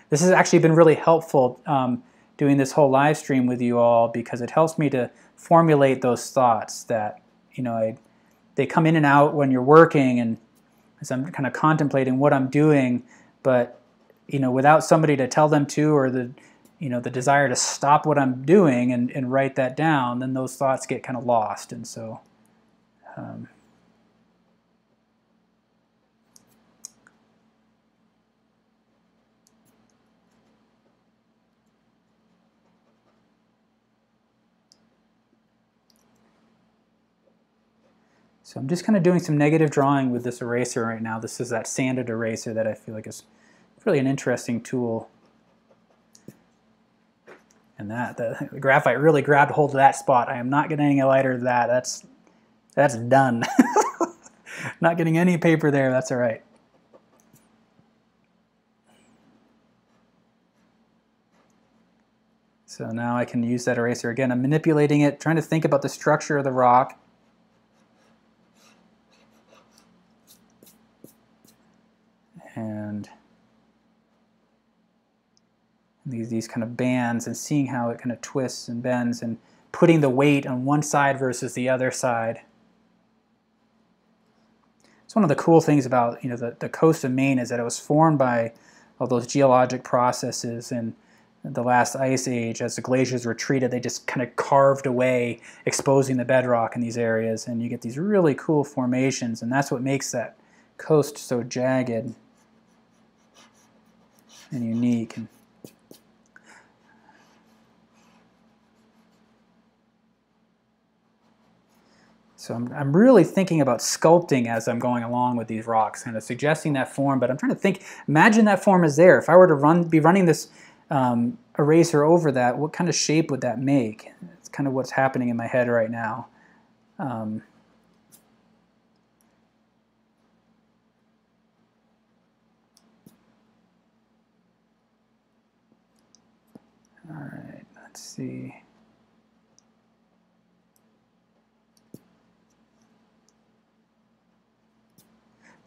This has actually been really helpful um, doing this whole live stream with you all because it helps me to formulate those thoughts that, you know, I, they come in and out when you're working and as I'm kind of contemplating what I'm doing, but you know without somebody to tell them to or the you know the desire to stop what i'm doing and, and write that down then those thoughts get kind of lost and so um, So I'm just kind of doing some negative drawing with this eraser right now. This is that sanded eraser that I feel like is really an interesting tool. And that, the, the graphite really grabbed hold of that spot. I am not getting any lighter than that. That's, that's done. not getting any paper there, that's all right. So now I can use that eraser again. I'm manipulating it, trying to think about the structure of the rock. These, these kind of bands and seeing how it kind of twists and bends and putting the weight on one side versus the other side. It's one of the cool things about you know the, the coast of Maine is that it was formed by all those geologic processes and the last ice age as the glaciers retreated they just kind of carved away exposing the bedrock in these areas and you get these really cool formations and that's what makes that coast so jagged and unique. And So I'm, I'm, really thinking about sculpting as I'm going along with these rocks, kind of suggesting that form, but I'm trying to think, imagine that form is there. If I were to run, be running this um, eraser over that, what kind of shape would that make? It's kind of what's happening in my head right now. Um, all right, let's see.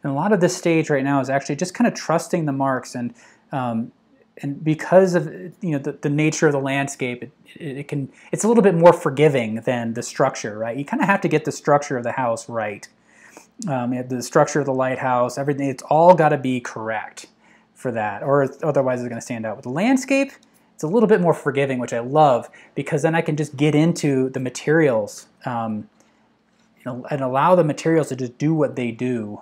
And a lot of this stage right now is actually just kind of trusting the marks and um, and because of you know the, the nature of the landscape, it, it, can it's a little bit more forgiving than the structure, right? You kind of have to get the structure of the house right. Um, the structure of the lighthouse, everything, it's all got to be correct for that, or otherwise it's going to stand out. With the landscape, it's a little bit more forgiving, which I love because then I can just get into the materials um, and allow the materials to just do what they do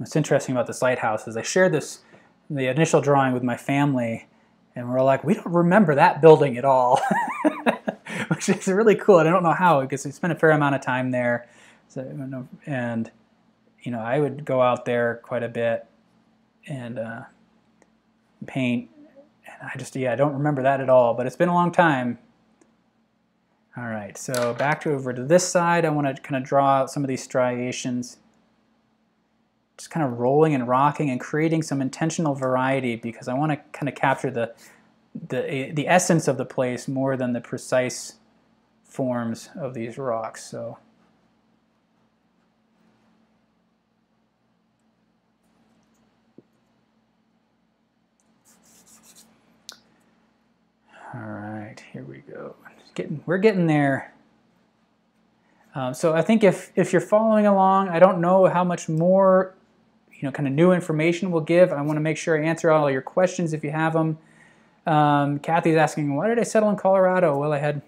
What's interesting about this lighthouse is I shared this, the initial drawing with my family, and we're like, we don't remember that building at all, which is really cool. And I don't know how because we spent a fair amount of time there, so, and you know, I would go out there quite a bit and uh, paint. And I just, yeah, I don't remember that at all. But it's been a long time. All right, so back to over to this side. I want to kind of draw out some of these striations just kind of rolling and rocking and creating some intentional variety because I want to kind of capture the, the, the essence of the place more than the precise forms of these rocks. So. All right, here we go. Getting, we're getting there. Um, so I think if, if you're following along, I don't know how much more you know, kind of new information we'll give. I want to make sure I answer all your questions if you have them. Um, Kathy's asking, why did I settle in Colorado? Well, I had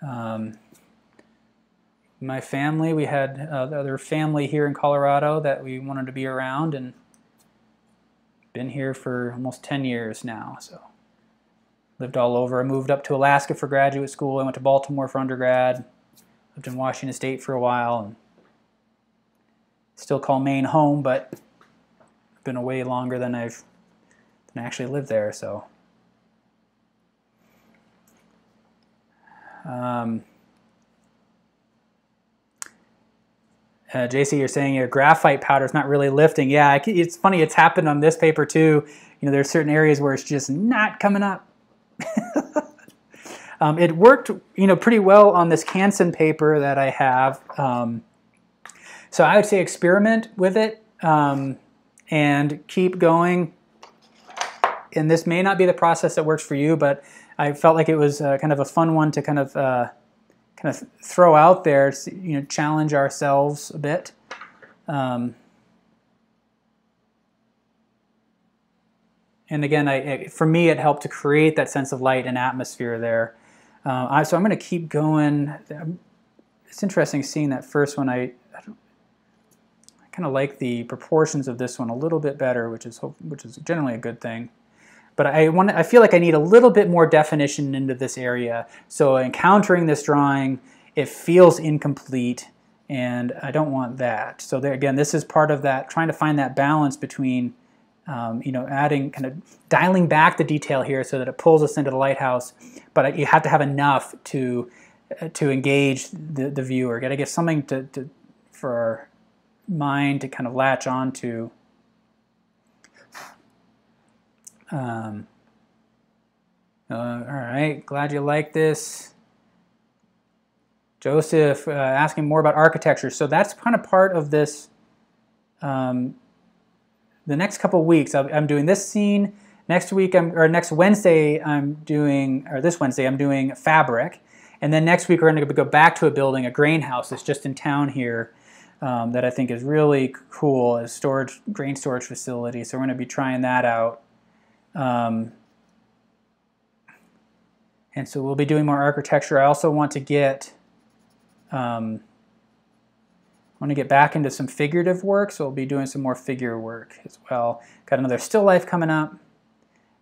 um, my family. We had uh, other family here in Colorado that we wanted to be around, and been here for almost 10 years now. So lived all over. I moved up to Alaska for graduate school. I went to Baltimore for undergrad. Lived in Washington State for a while, and still call Maine home, but I've been away longer than I've than I actually lived there. So, um, uh, JC, you're saying your graphite powder is not really lifting. Yeah, it's funny. It's happened on this paper too. You know, there's certain areas where it's just not coming up. um, it worked, you know, pretty well on this Canson paper that I have. Um, so I would say experiment with it um, and keep going. And this may not be the process that works for you, but I felt like it was uh, kind of a fun one to kind of uh, kind of throw out there, you know, challenge ourselves a bit. Um, and again, I, it, for me, it helped to create that sense of light and atmosphere there. Uh, I, so I'm going to keep going. It's interesting seeing that first one. I, I kind of like the proportions of this one a little bit better, which is which is generally a good thing. But I want I feel like I need a little bit more definition into this area. So encountering this drawing, it feels incomplete, and I don't want that. So there again, this is part of that trying to find that balance between. Um, you know, adding kind of dialing back the detail here so that it pulls us into the lighthouse, but you have to have enough to uh, to engage the, the viewer. Got to get something to, to for mind to kind of latch onto. Um, uh, all right, glad you like this. Joseph uh, asking more about architecture. So that's kind of part of this. Um, the next couple weeks, I'm doing this scene. Next week, I'm, or next Wednesday, I'm doing, or this Wednesday, I'm doing fabric. And then next week, we're going to go back to a building, a grain house that's just in town here um, that I think is really cool is storage grain storage facility. So we're going to be trying that out. Um, and so we'll be doing more architecture. I also want to get um, I want to get back into some figurative work, so we'll be doing some more figure work as well. Got another still life coming up.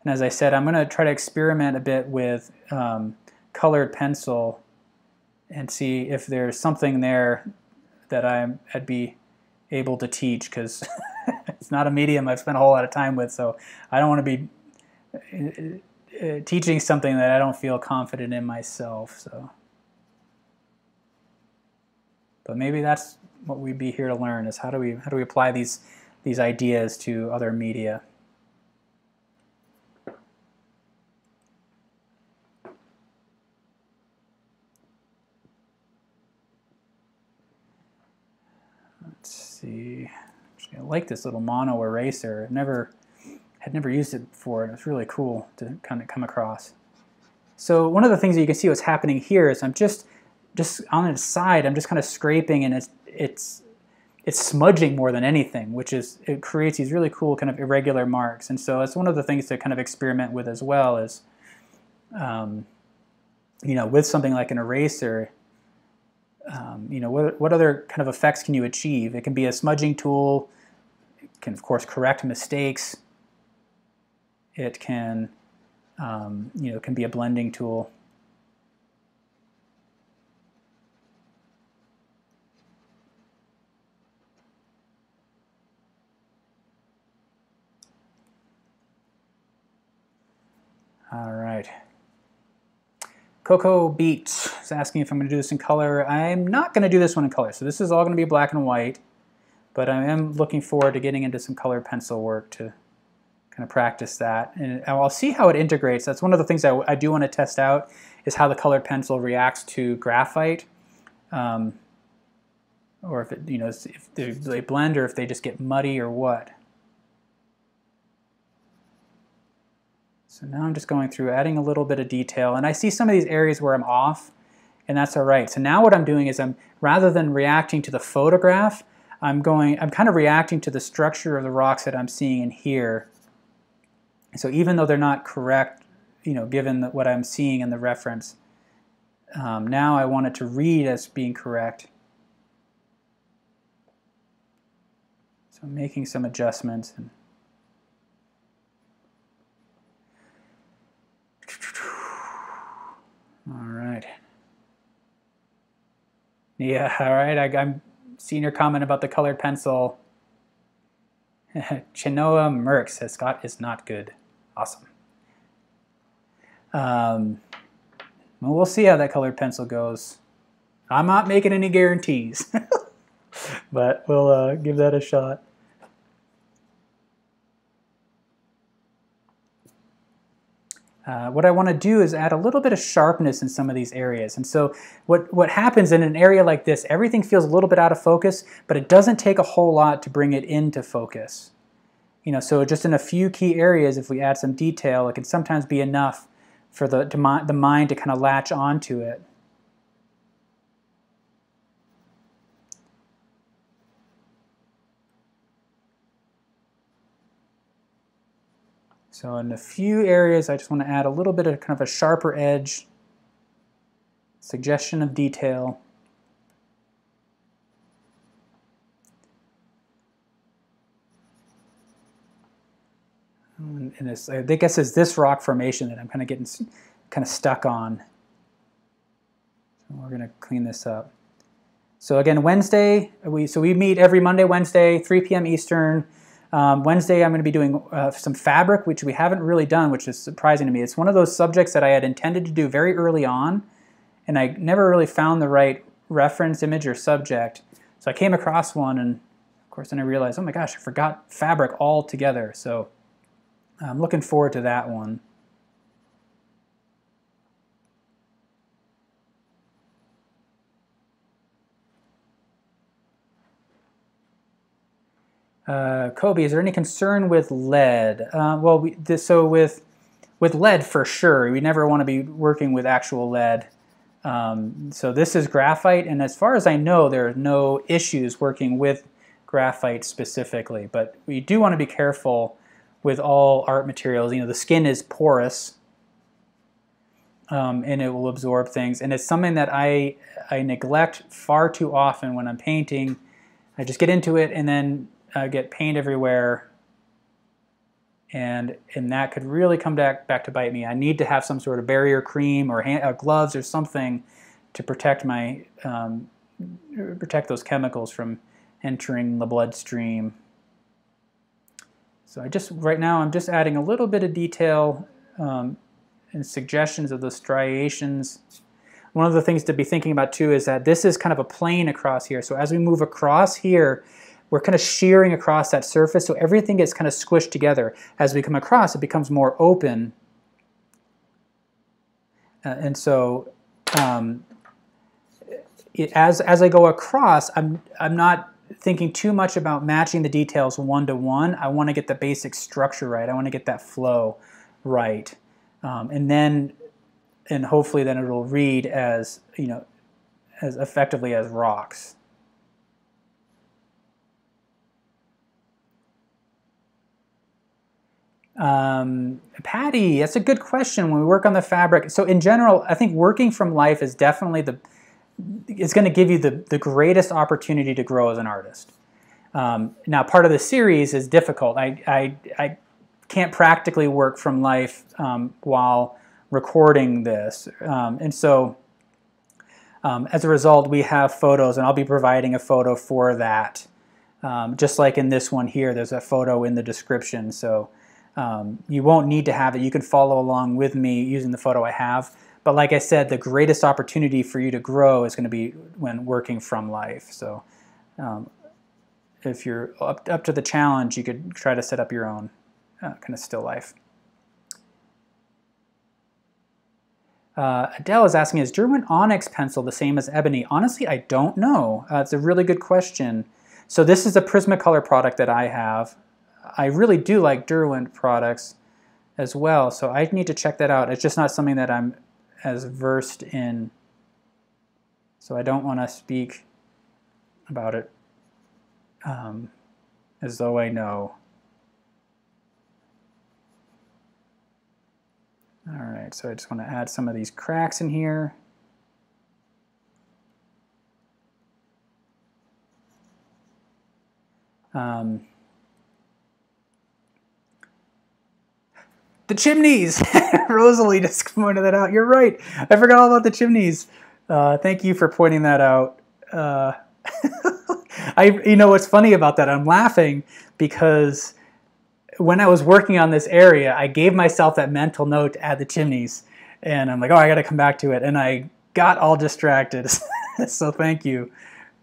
And as I said, I'm going to try to experiment a bit with um, colored pencil and see if there's something there that I'm, I'd be able to teach because it's not a medium I've spent a whole lot of time with. So I don't want to be uh, uh, teaching something that I don't feel confident in myself. So. But maybe that's what we'd be here to learn is how do we how do we apply these these ideas to other media. See. I like this little mono eraser. I've never had never used it before, and it's really cool to kind of come across. So one of the things that you can see what's happening here is I'm just just on its side, I'm just kind of scraping, and it's it's it's smudging more than anything, which is it creates these really cool kind of irregular marks. And so it's one of the things to kind of experiment with as well is, um, you know, with something like an eraser, um, you know, what, what other kind of effects can you achieve? It can be a smudging tool. It can, of course, correct mistakes. It can, um, you know, can be a blending tool. All right. Coco Beat is asking if I'm going to do this in color. I'm not going to do this one in color. So this is all going to be black and white, but I am looking forward to getting into some color pencil work to kind of practice that. And I'll see how it integrates. That's one of the things I, I do want to test out is how the colored pencil reacts to graphite. Um, or if it, you know, if they blend or if they just get muddy or what. So now I'm just going through adding a little bit of detail and I see some of these areas where I'm off and that's all right. So now what I'm doing is I'm, rather than reacting to the photograph, I'm going, I'm kind of reacting to the structure of the rocks that I'm seeing in here. So even though they're not correct, you know, given the, what I'm seeing in the reference, um, now I want it to read as being correct. So I'm making some adjustments. And, All right. Yeah, all right. I, am seeing your comment about the colored pencil. Chinoa Merck says Scott is not good. Awesome. Um, well, we'll see how that colored pencil goes. I'm not making any guarantees, but we'll uh, give that a shot. Uh, what I want to do is add a little bit of sharpness in some of these areas. And so what, what happens in an area like this, everything feels a little bit out of focus, but it doesn't take a whole lot to bring it into focus. You know, so just in a few key areas, if we add some detail, it can sometimes be enough for the, the mind to kind of latch onto it. So in a few areas, I just want to add a little bit of kind of a sharper edge, suggestion of detail. And it's, I guess it's this rock formation that I'm kind of getting kind of stuck on. We're going to clean this up. So again, Wednesday, we so we meet every Monday, Wednesday, 3 p.m. Eastern. Um, Wednesday, I'm going to be doing uh, some fabric, which we haven't really done, which is surprising to me. It's one of those subjects that I had intended to do very early on, and I never really found the right reference image or subject. So I came across one, and of course, then I realized, oh my gosh, I forgot fabric altogether. So I'm looking forward to that one. Uh, Kobe, is there any concern with lead? Uh, well, we, this, so with with lead for sure, we never want to be working with actual lead. Um, so this is graphite, and as far as I know, there are no issues working with graphite specifically. But we do want to be careful with all art materials. You know, the skin is porous, um, and it will absorb things. And it's something that I I neglect far too often when I'm painting. I just get into it, and then uh, get paint everywhere, and and that could really come back back to bite me. I need to have some sort of barrier cream or hand, uh, gloves or something to protect my um, protect those chemicals from entering the bloodstream. So I just right now I'm just adding a little bit of detail um, and suggestions of those striations. one of the things to be thinking about too is that this is kind of a plane across here. So as we move across here, we're kind of shearing across that surface, so everything gets kind of squished together. As we come across, it becomes more open. Uh, and so um, it, as, as I go across, I'm, I'm not thinking too much about matching the details one to one. I want to get the basic structure right. I want to get that flow right. Um, and then, and hopefully then it'll read as, you know, as effectively as rocks. Um, Patty, that's a good question. When we work on the fabric, so in general, I think working from life is definitely the it's going to give you the, the greatest opportunity to grow as an artist. Um, now, part of the series is difficult. I, I, I can't practically work from life um, while recording this. Um, and so, um, as a result, we have photos, and I'll be providing a photo for that. Um, just like in this one here, there's a photo in the description. So, um, you won't need to have it. You can follow along with me using the photo I have. But like I said, the greatest opportunity for you to grow is going to be when working from life. So um, if you're up, up to the challenge, you could try to set up your own uh, kind of still life. Uh, Adele is asking, is Derwent Onyx pencil the same as ebony? Honestly, I don't know. Uh, it's a really good question. So this is a Prismacolor product that I have. I really do like Derwent products as well, so I need to check that out. It's just not something that I'm as versed in, so I don't want to speak about it um, as though I know. All right, so I just want to add some of these cracks in here. Um, The chimneys! Rosalie just pointed that out. You're right. I forgot all about the chimneys. Uh, thank you for pointing that out. Uh, I, you know what's funny about that? I'm laughing because when I was working on this area, I gave myself that mental note to add the chimneys, and I'm like, oh, I got to come back to it, and I got all distracted. so thank you.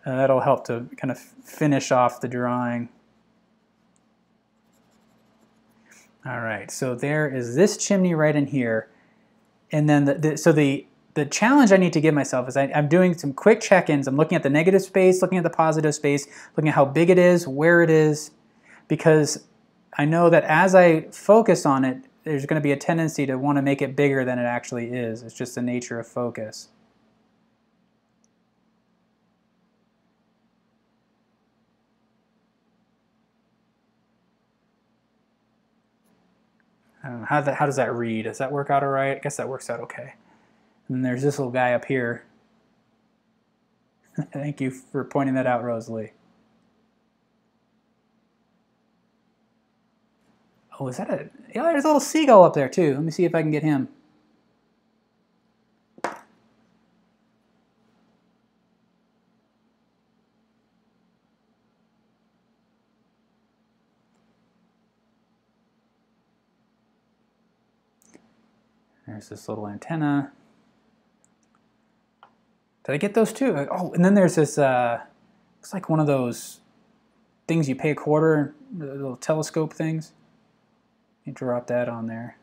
Uh, that'll help to kind of finish off the drawing. All right, so there is this chimney right in here. And then, the, the, so the, the challenge I need to give myself is I, am doing some quick check-ins. I'm looking at the negative space, looking at the positive space, looking at how big it is, where it is, because I know that as I focus on it, there's going to be a tendency to want to make it bigger than it actually is. It's just the nature of focus. Uh, how, that, how does that read? Does that work out all right? I guess that works out okay. And then there's this little guy up here. Thank you for pointing that out, Rosalie. Oh, is that a... Yeah, there's a little seagull up there, too. Let me see if I can get him. There's this little antenna. Did I get those too? Oh, and then there's this, uh, looks like one of those things you pay a quarter, little telescope things. You drop that on there.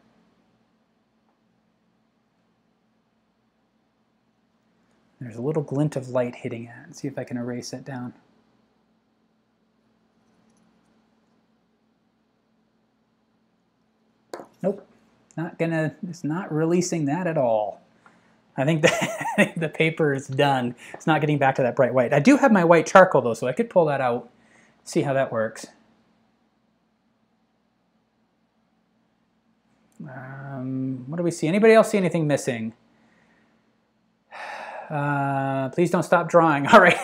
There's a little glint of light hitting it. Let's see if I can erase it down. Not gonna, it's not releasing that at all. I think the, the paper is done. It's not getting back to that bright white. I do have my white charcoal though, so I could pull that out, see how that works. Um, what do we see? Anybody else see anything missing? Uh, please don't stop drawing. All right,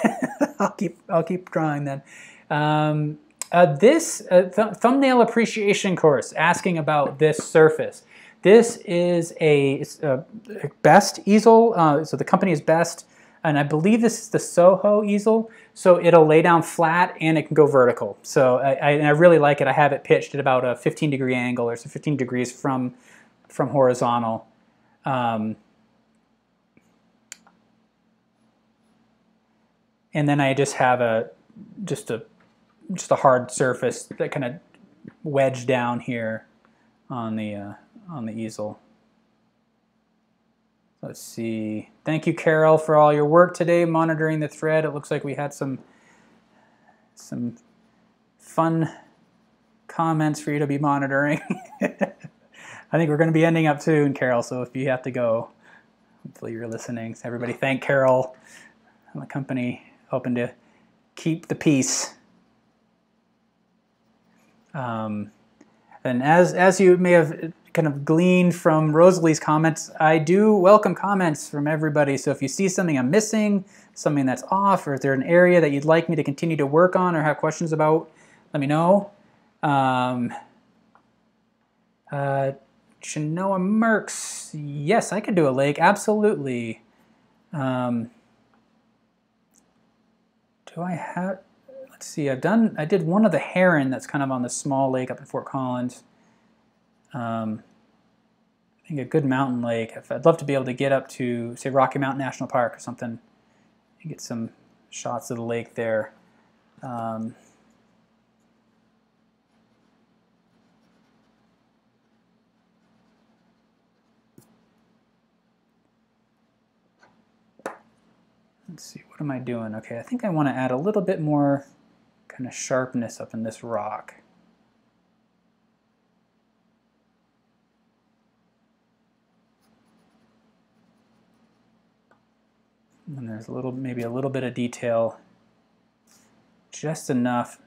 I'll keep I'll keep drawing then. Um, uh, this uh, th thumbnail appreciation course asking about this surface. This is a, a best easel, uh, so the company is best, and I believe this is the Soho easel, so it'll lay down flat and it can go vertical. So I, I, I really like it. I have it pitched at about a 15 degree angle, or so 15 degrees from, from horizontal. Um, and then I just have a just a just a hard surface that kind of wedged down here on the uh, on the easel. Let's see. Thank you, Carol, for all your work today monitoring the thread. It looks like we had some some fun comments for you to be monitoring. I think we're going to be ending up soon, Carol. So if you have to go, hopefully you're listening. So everybody, thank Carol and the company, hoping to keep the peace. Um, and as as you may have kind of gleaned from Rosalie's comments, I do welcome comments from everybody. So if you see something I'm missing, something that's off, or if there's an area that you'd like me to continue to work on or have questions about, let me know. Um, uh, Chenoa Merks, yes, I could do a lake, absolutely. Um, do I have, let's see, I've done, I did one of the heron that's kind of on the small lake up in Fort Collins. Um, I think a good mountain lake. I'd love to be able to get up to, say, Rocky Mountain National Park or something and get some shots of the lake there. Um, let's see, what am I doing? Okay, I think I want to add a little bit more kind of sharpness up in this rock. And there's a little, maybe a little bit of detail, just enough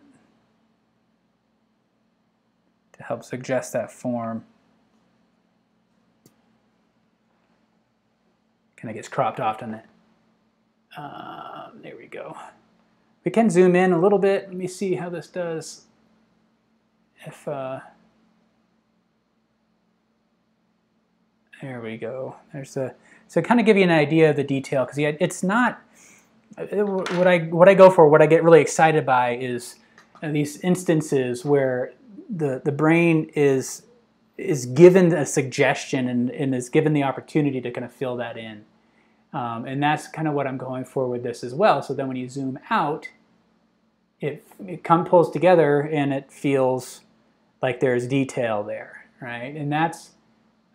to help suggest that form. Kind of gets cropped off, doesn't it? Uh, there we go. We can zoom in a little bit. Let me see how this does. If uh, there we go. There's the so kind of give you an idea of the detail because it's not what I what I go for. What I get really excited by is these instances where the the brain is is given a suggestion and, and is given the opportunity to kind of fill that in. Um, and that's kind of what I'm going for with this as well. So then when you zoom out, it, it come, pulls together and it feels like there's detail there, right? And that's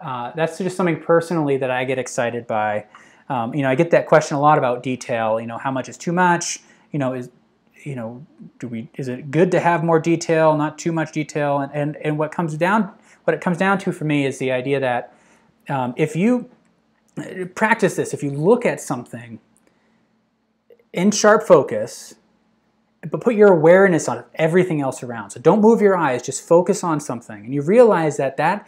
uh, that's just something personally that I get excited by. Um, you know, I get that question a lot about detail. You know, how much is too much? You know, is you know, do we is it good to have more detail, not too much detail? And and, and what comes down what it comes down to for me is the idea that um, if you practice this, if you look at something in sharp focus, but put your awareness on everything else around. So don't move your eyes, just focus on something. And you realize that that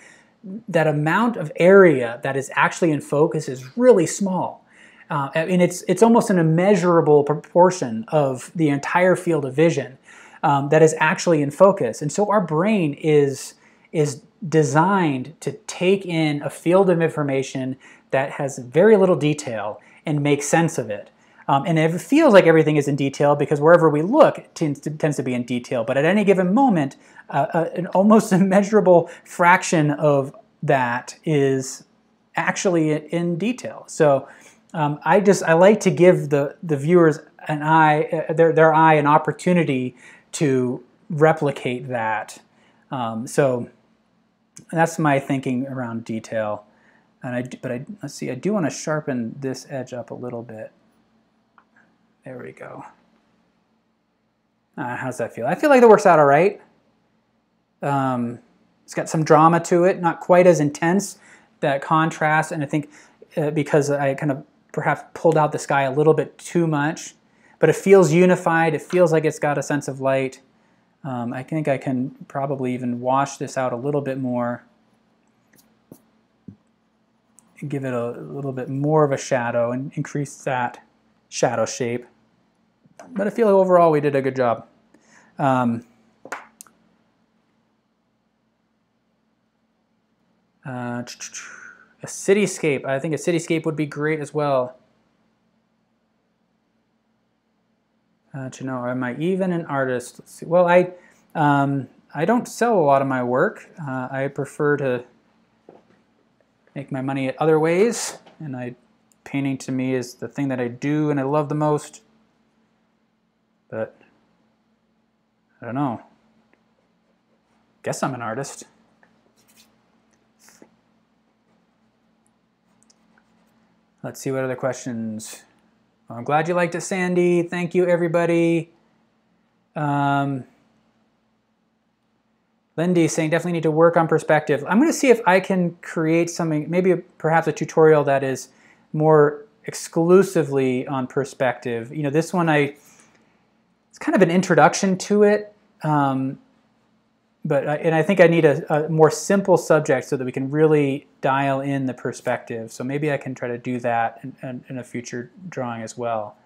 that amount of area that is actually in focus is really small. Uh, and it's, it's almost an immeasurable proportion of the entire field of vision um, that is actually in focus. And so our brain is, is designed to take in a field of information that has very little detail and make sense of it. Um, and it feels like everything is in detail because wherever we look, it tends to, tends to be in detail. But at any given moment, uh, uh, an almost immeasurable fraction of that is actually in detail. So um, I just I like to give the the viewers an eye uh, their their eye an opportunity to replicate that. Um, so that's my thinking around detail. And I but I let's see I do want to sharpen this edge up a little bit. There we go. Uh, how's that feel? I feel like that works out all right. Um, it's got some drama to it, not quite as intense, that contrast, and I think uh, because I kind of perhaps pulled out the sky a little bit too much, but it feels unified, it feels like it's got a sense of light. Um, I think I can probably even wash this out a little bit more give it a little bit more of a shadow and increase that shadow shape. But I feel overall we did a good job. Um, uh, a cityscape. I think a cityscape would be great as well. Uh, you know, am I even an artist? Well, I um, I don't sell a lot of my work. Uh, I prefer to make my money other ways, and I painting to me is the thing that I do and I love the most. But I don't know. Guess I'm an artist. Let's see what other questions. Well, I'm glad you liked it, Sandy. Thank you, everybody. Um, Lindy saying definitely need to work on perspective. I'm going to see if I can create something, maybe perhaps a tutorial that is more exclusively on perspective. You know, this one I, it's kind of an introduction to it. Um, but and I think I need a, a, more simple subject so that we can really dial in the perspective. So maybe I can try to do that in, in, in a future drawing as well.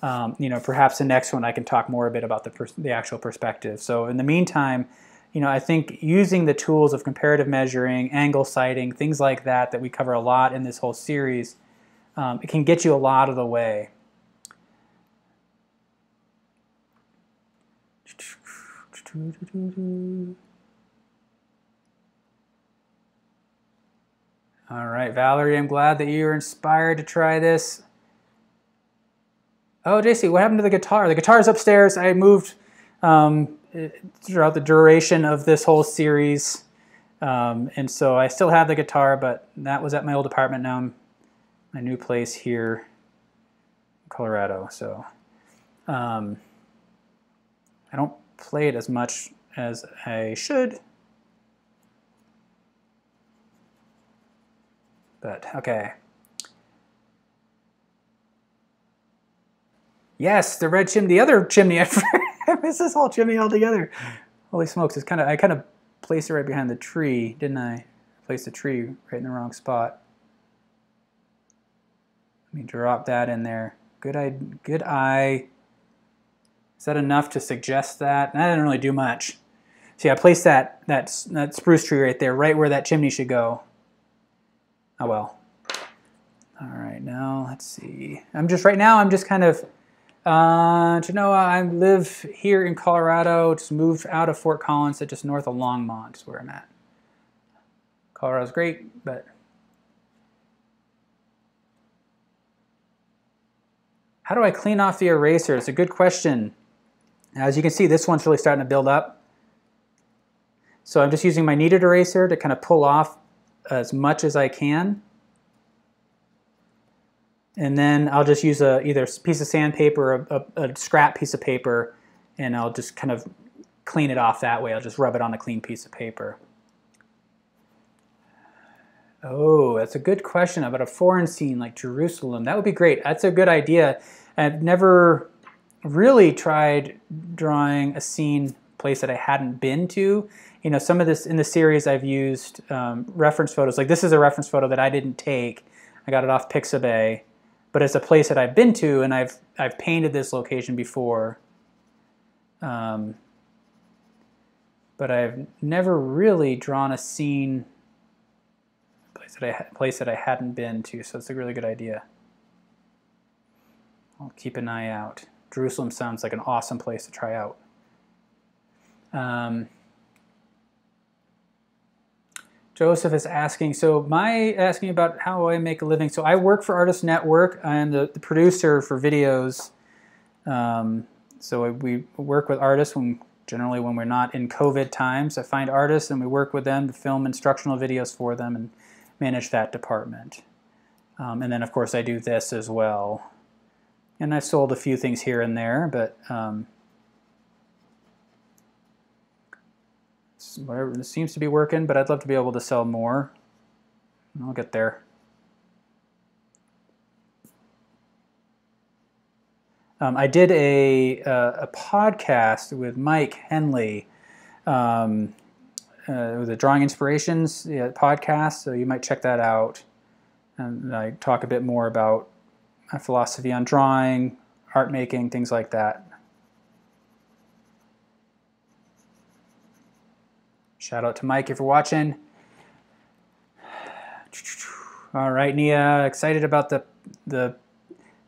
Um, you know, perhaps the next one I can talk more a bit about the, the actual perspective. So in the meantime, you know, I think using the tools of comparative measuring, angle sighting, things like that that we cover a lot in this whole series, um, it can get you a lot of the way. All right, Valerie, I'm glad that you were inspired to try this. Oh, JC, what happened to the guitar? The guitar's upstairs. I moved um, throughout the duration of this whole series. Um, and so I still have the guitar, but that was at my old apartment. Now I'm my new place here in Colorado. So um, I don't play it as much as I should. But okay. Yes, the red chimney, the other chimney. I missed this whole chimney altogether. Holy smokes! It's kind of I kind of placed it right behind the tree, didn't I? Placed the tree right in the wrong spot. Let me drop that in there. Good eye. Good eye. Is that enough to suggest that? That didn't really do much. See, I placed that, that, that spruce tree right there, right where that chimney should go. Oh well. All right, now let's see. I'm just, right now, I'm just kind of, uh, know, I live here in Colorado, just moved out of Fort Collins, that just north of Longmont is where I'm at. Colorado's great, but How do I clean off the eraser? It's a good question. As you can see, this one's really starting to build up. So I'm just using my kneaded eraser to kind of pull off as much as I can. And then I'll just use a either a piece of sandpaper or a, a, a scrap piece of paper and I'll just kind of clean it off that way. I'll just rub it on a clean piece of paper. Oh, that's a good question about a foreign scene like Jerusalem. That would be great. That's a good idea. I've never really tried drawing a scene place that I hadn't been to you know, some of this in the series I've used um, reference photos. Like this is a reference photo that I didn't take. I got it off Pixabay, but it's a place that I've been to and I've I've painted this location before. Um, but I've never really drawn a scene place that I place that I hadn't been to. So it's a really good idea. I'll keep an eye out. Jerusalem sounds like an awesome place to try out. Um, Joseph is asking, so my asking about how I make a living. So I work for Artist Network. I'm the, the producer for videos. Um, so we work with artists when generally when we're not in COVID times. I find artists and we work with them to film instructional videos for them and manage that department. Um, and then of course I do this as well. And I've sold a few things here and there, but um, whatever this seems to be working, but I'd love to be able to sell more. I'll get there. Um, I did a, uh, a podcast with Mike Henley. Um, uh, it a Drawing Inspirations podcast, so you might check that out. And I talk a bit more about my philosophy on drawing, art making, things like that. Shout out to Mike if you're watching. All right, Nia, excited about the the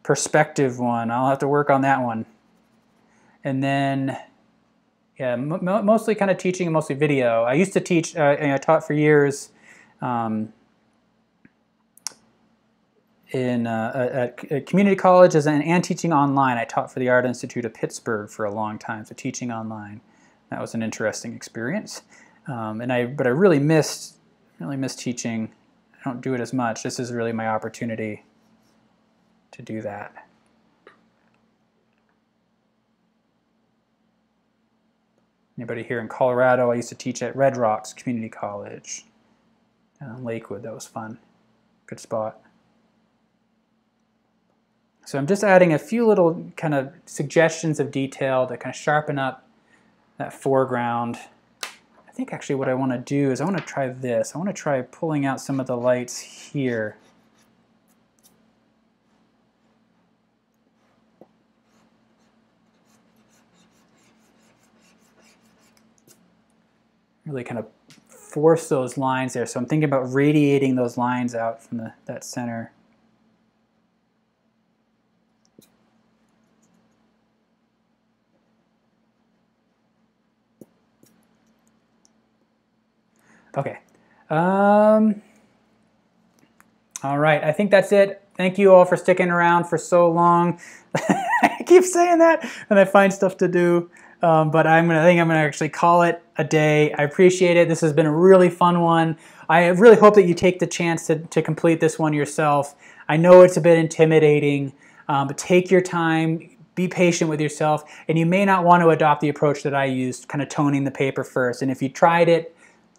perspective one. I'll have to work on that one. And then, yeah, mostly kind of teaching, and mostly video. I used to teach, uh, I taught for years um, in uh, at, community colleges and, and teaching online. I taught for the Art Institute of Pittsburgh for a long time, so teaching online. That was an interesting experience. Um, and I, but I really missed, really missed teaching. I don't do it as much. This is really my opportunity to do that. Anybody here in Colorado? I used to teach at Red Rocks Community College in Lakewood. That was fun. Good spot. So I'm just adding a few little kind of suggestions of detail to kind of sharpen up that foreground. I think actually what I want to do is I want to try this. I want to try pulling out some of the lights here. Really kind of force those lines there. So I'm thinking about radiating those lines out from the, that center. Okay. Um, all right, I think that's it. Thank you all for sticking around for so long. I keep saying that, and I find stuff to do. Um, but I'm gonna, I think I'm gonna actually call it a day. I appreciate it. This has been a really fun one. I really hope that you take the chance to, to complete this one yourself. I know it's a bit intimidating, um, but take your time, be patient with yourself, and you may not want to adopt the approach that I used, kind of toning the paper first. And if you tried it,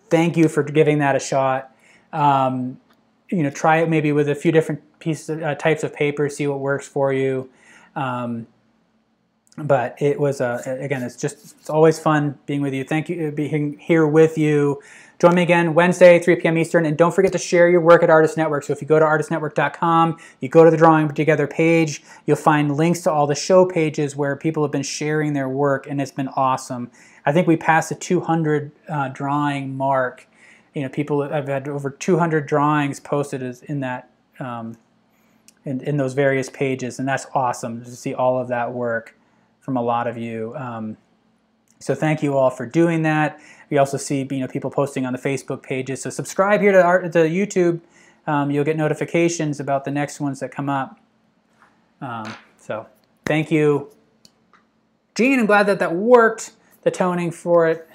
thank you for giving that a shot. Um, you know, try it maybe with a few different pieces, of, uh, types of paper, see what works for you. Um, but it was uh, again, it's just it's always fun being with you. Thank you uh, being here with you. Join me again Wednesday, 3 p.m. Eastern, and don't forget to share your work at Artist Network. So if you go to artistnetwork.com, you go to the Drawing Together page, you'll find links to all the show pages where people have been sharing their work, and it's been awesome. I think we passed the 200 uh, drawing mark. You know, people I've had over 200 drawings posted in that um, in, in those various pages, and that's awesome to see all of that work from a lot of you. Um, so thank you all for doing that. We also see you know people posting on the Facebook pages. So subscribe here to, our, to YouTube. Um, you'll get notifications about the next ones that come up. Um, so thank you, Gene. I'm glad that that worked toning for it.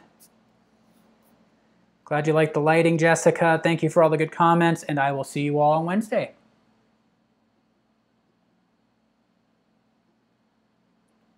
Glad you liked the lighting, Jessica. Thank you for all the good comments, and I will see you all on Wednesday.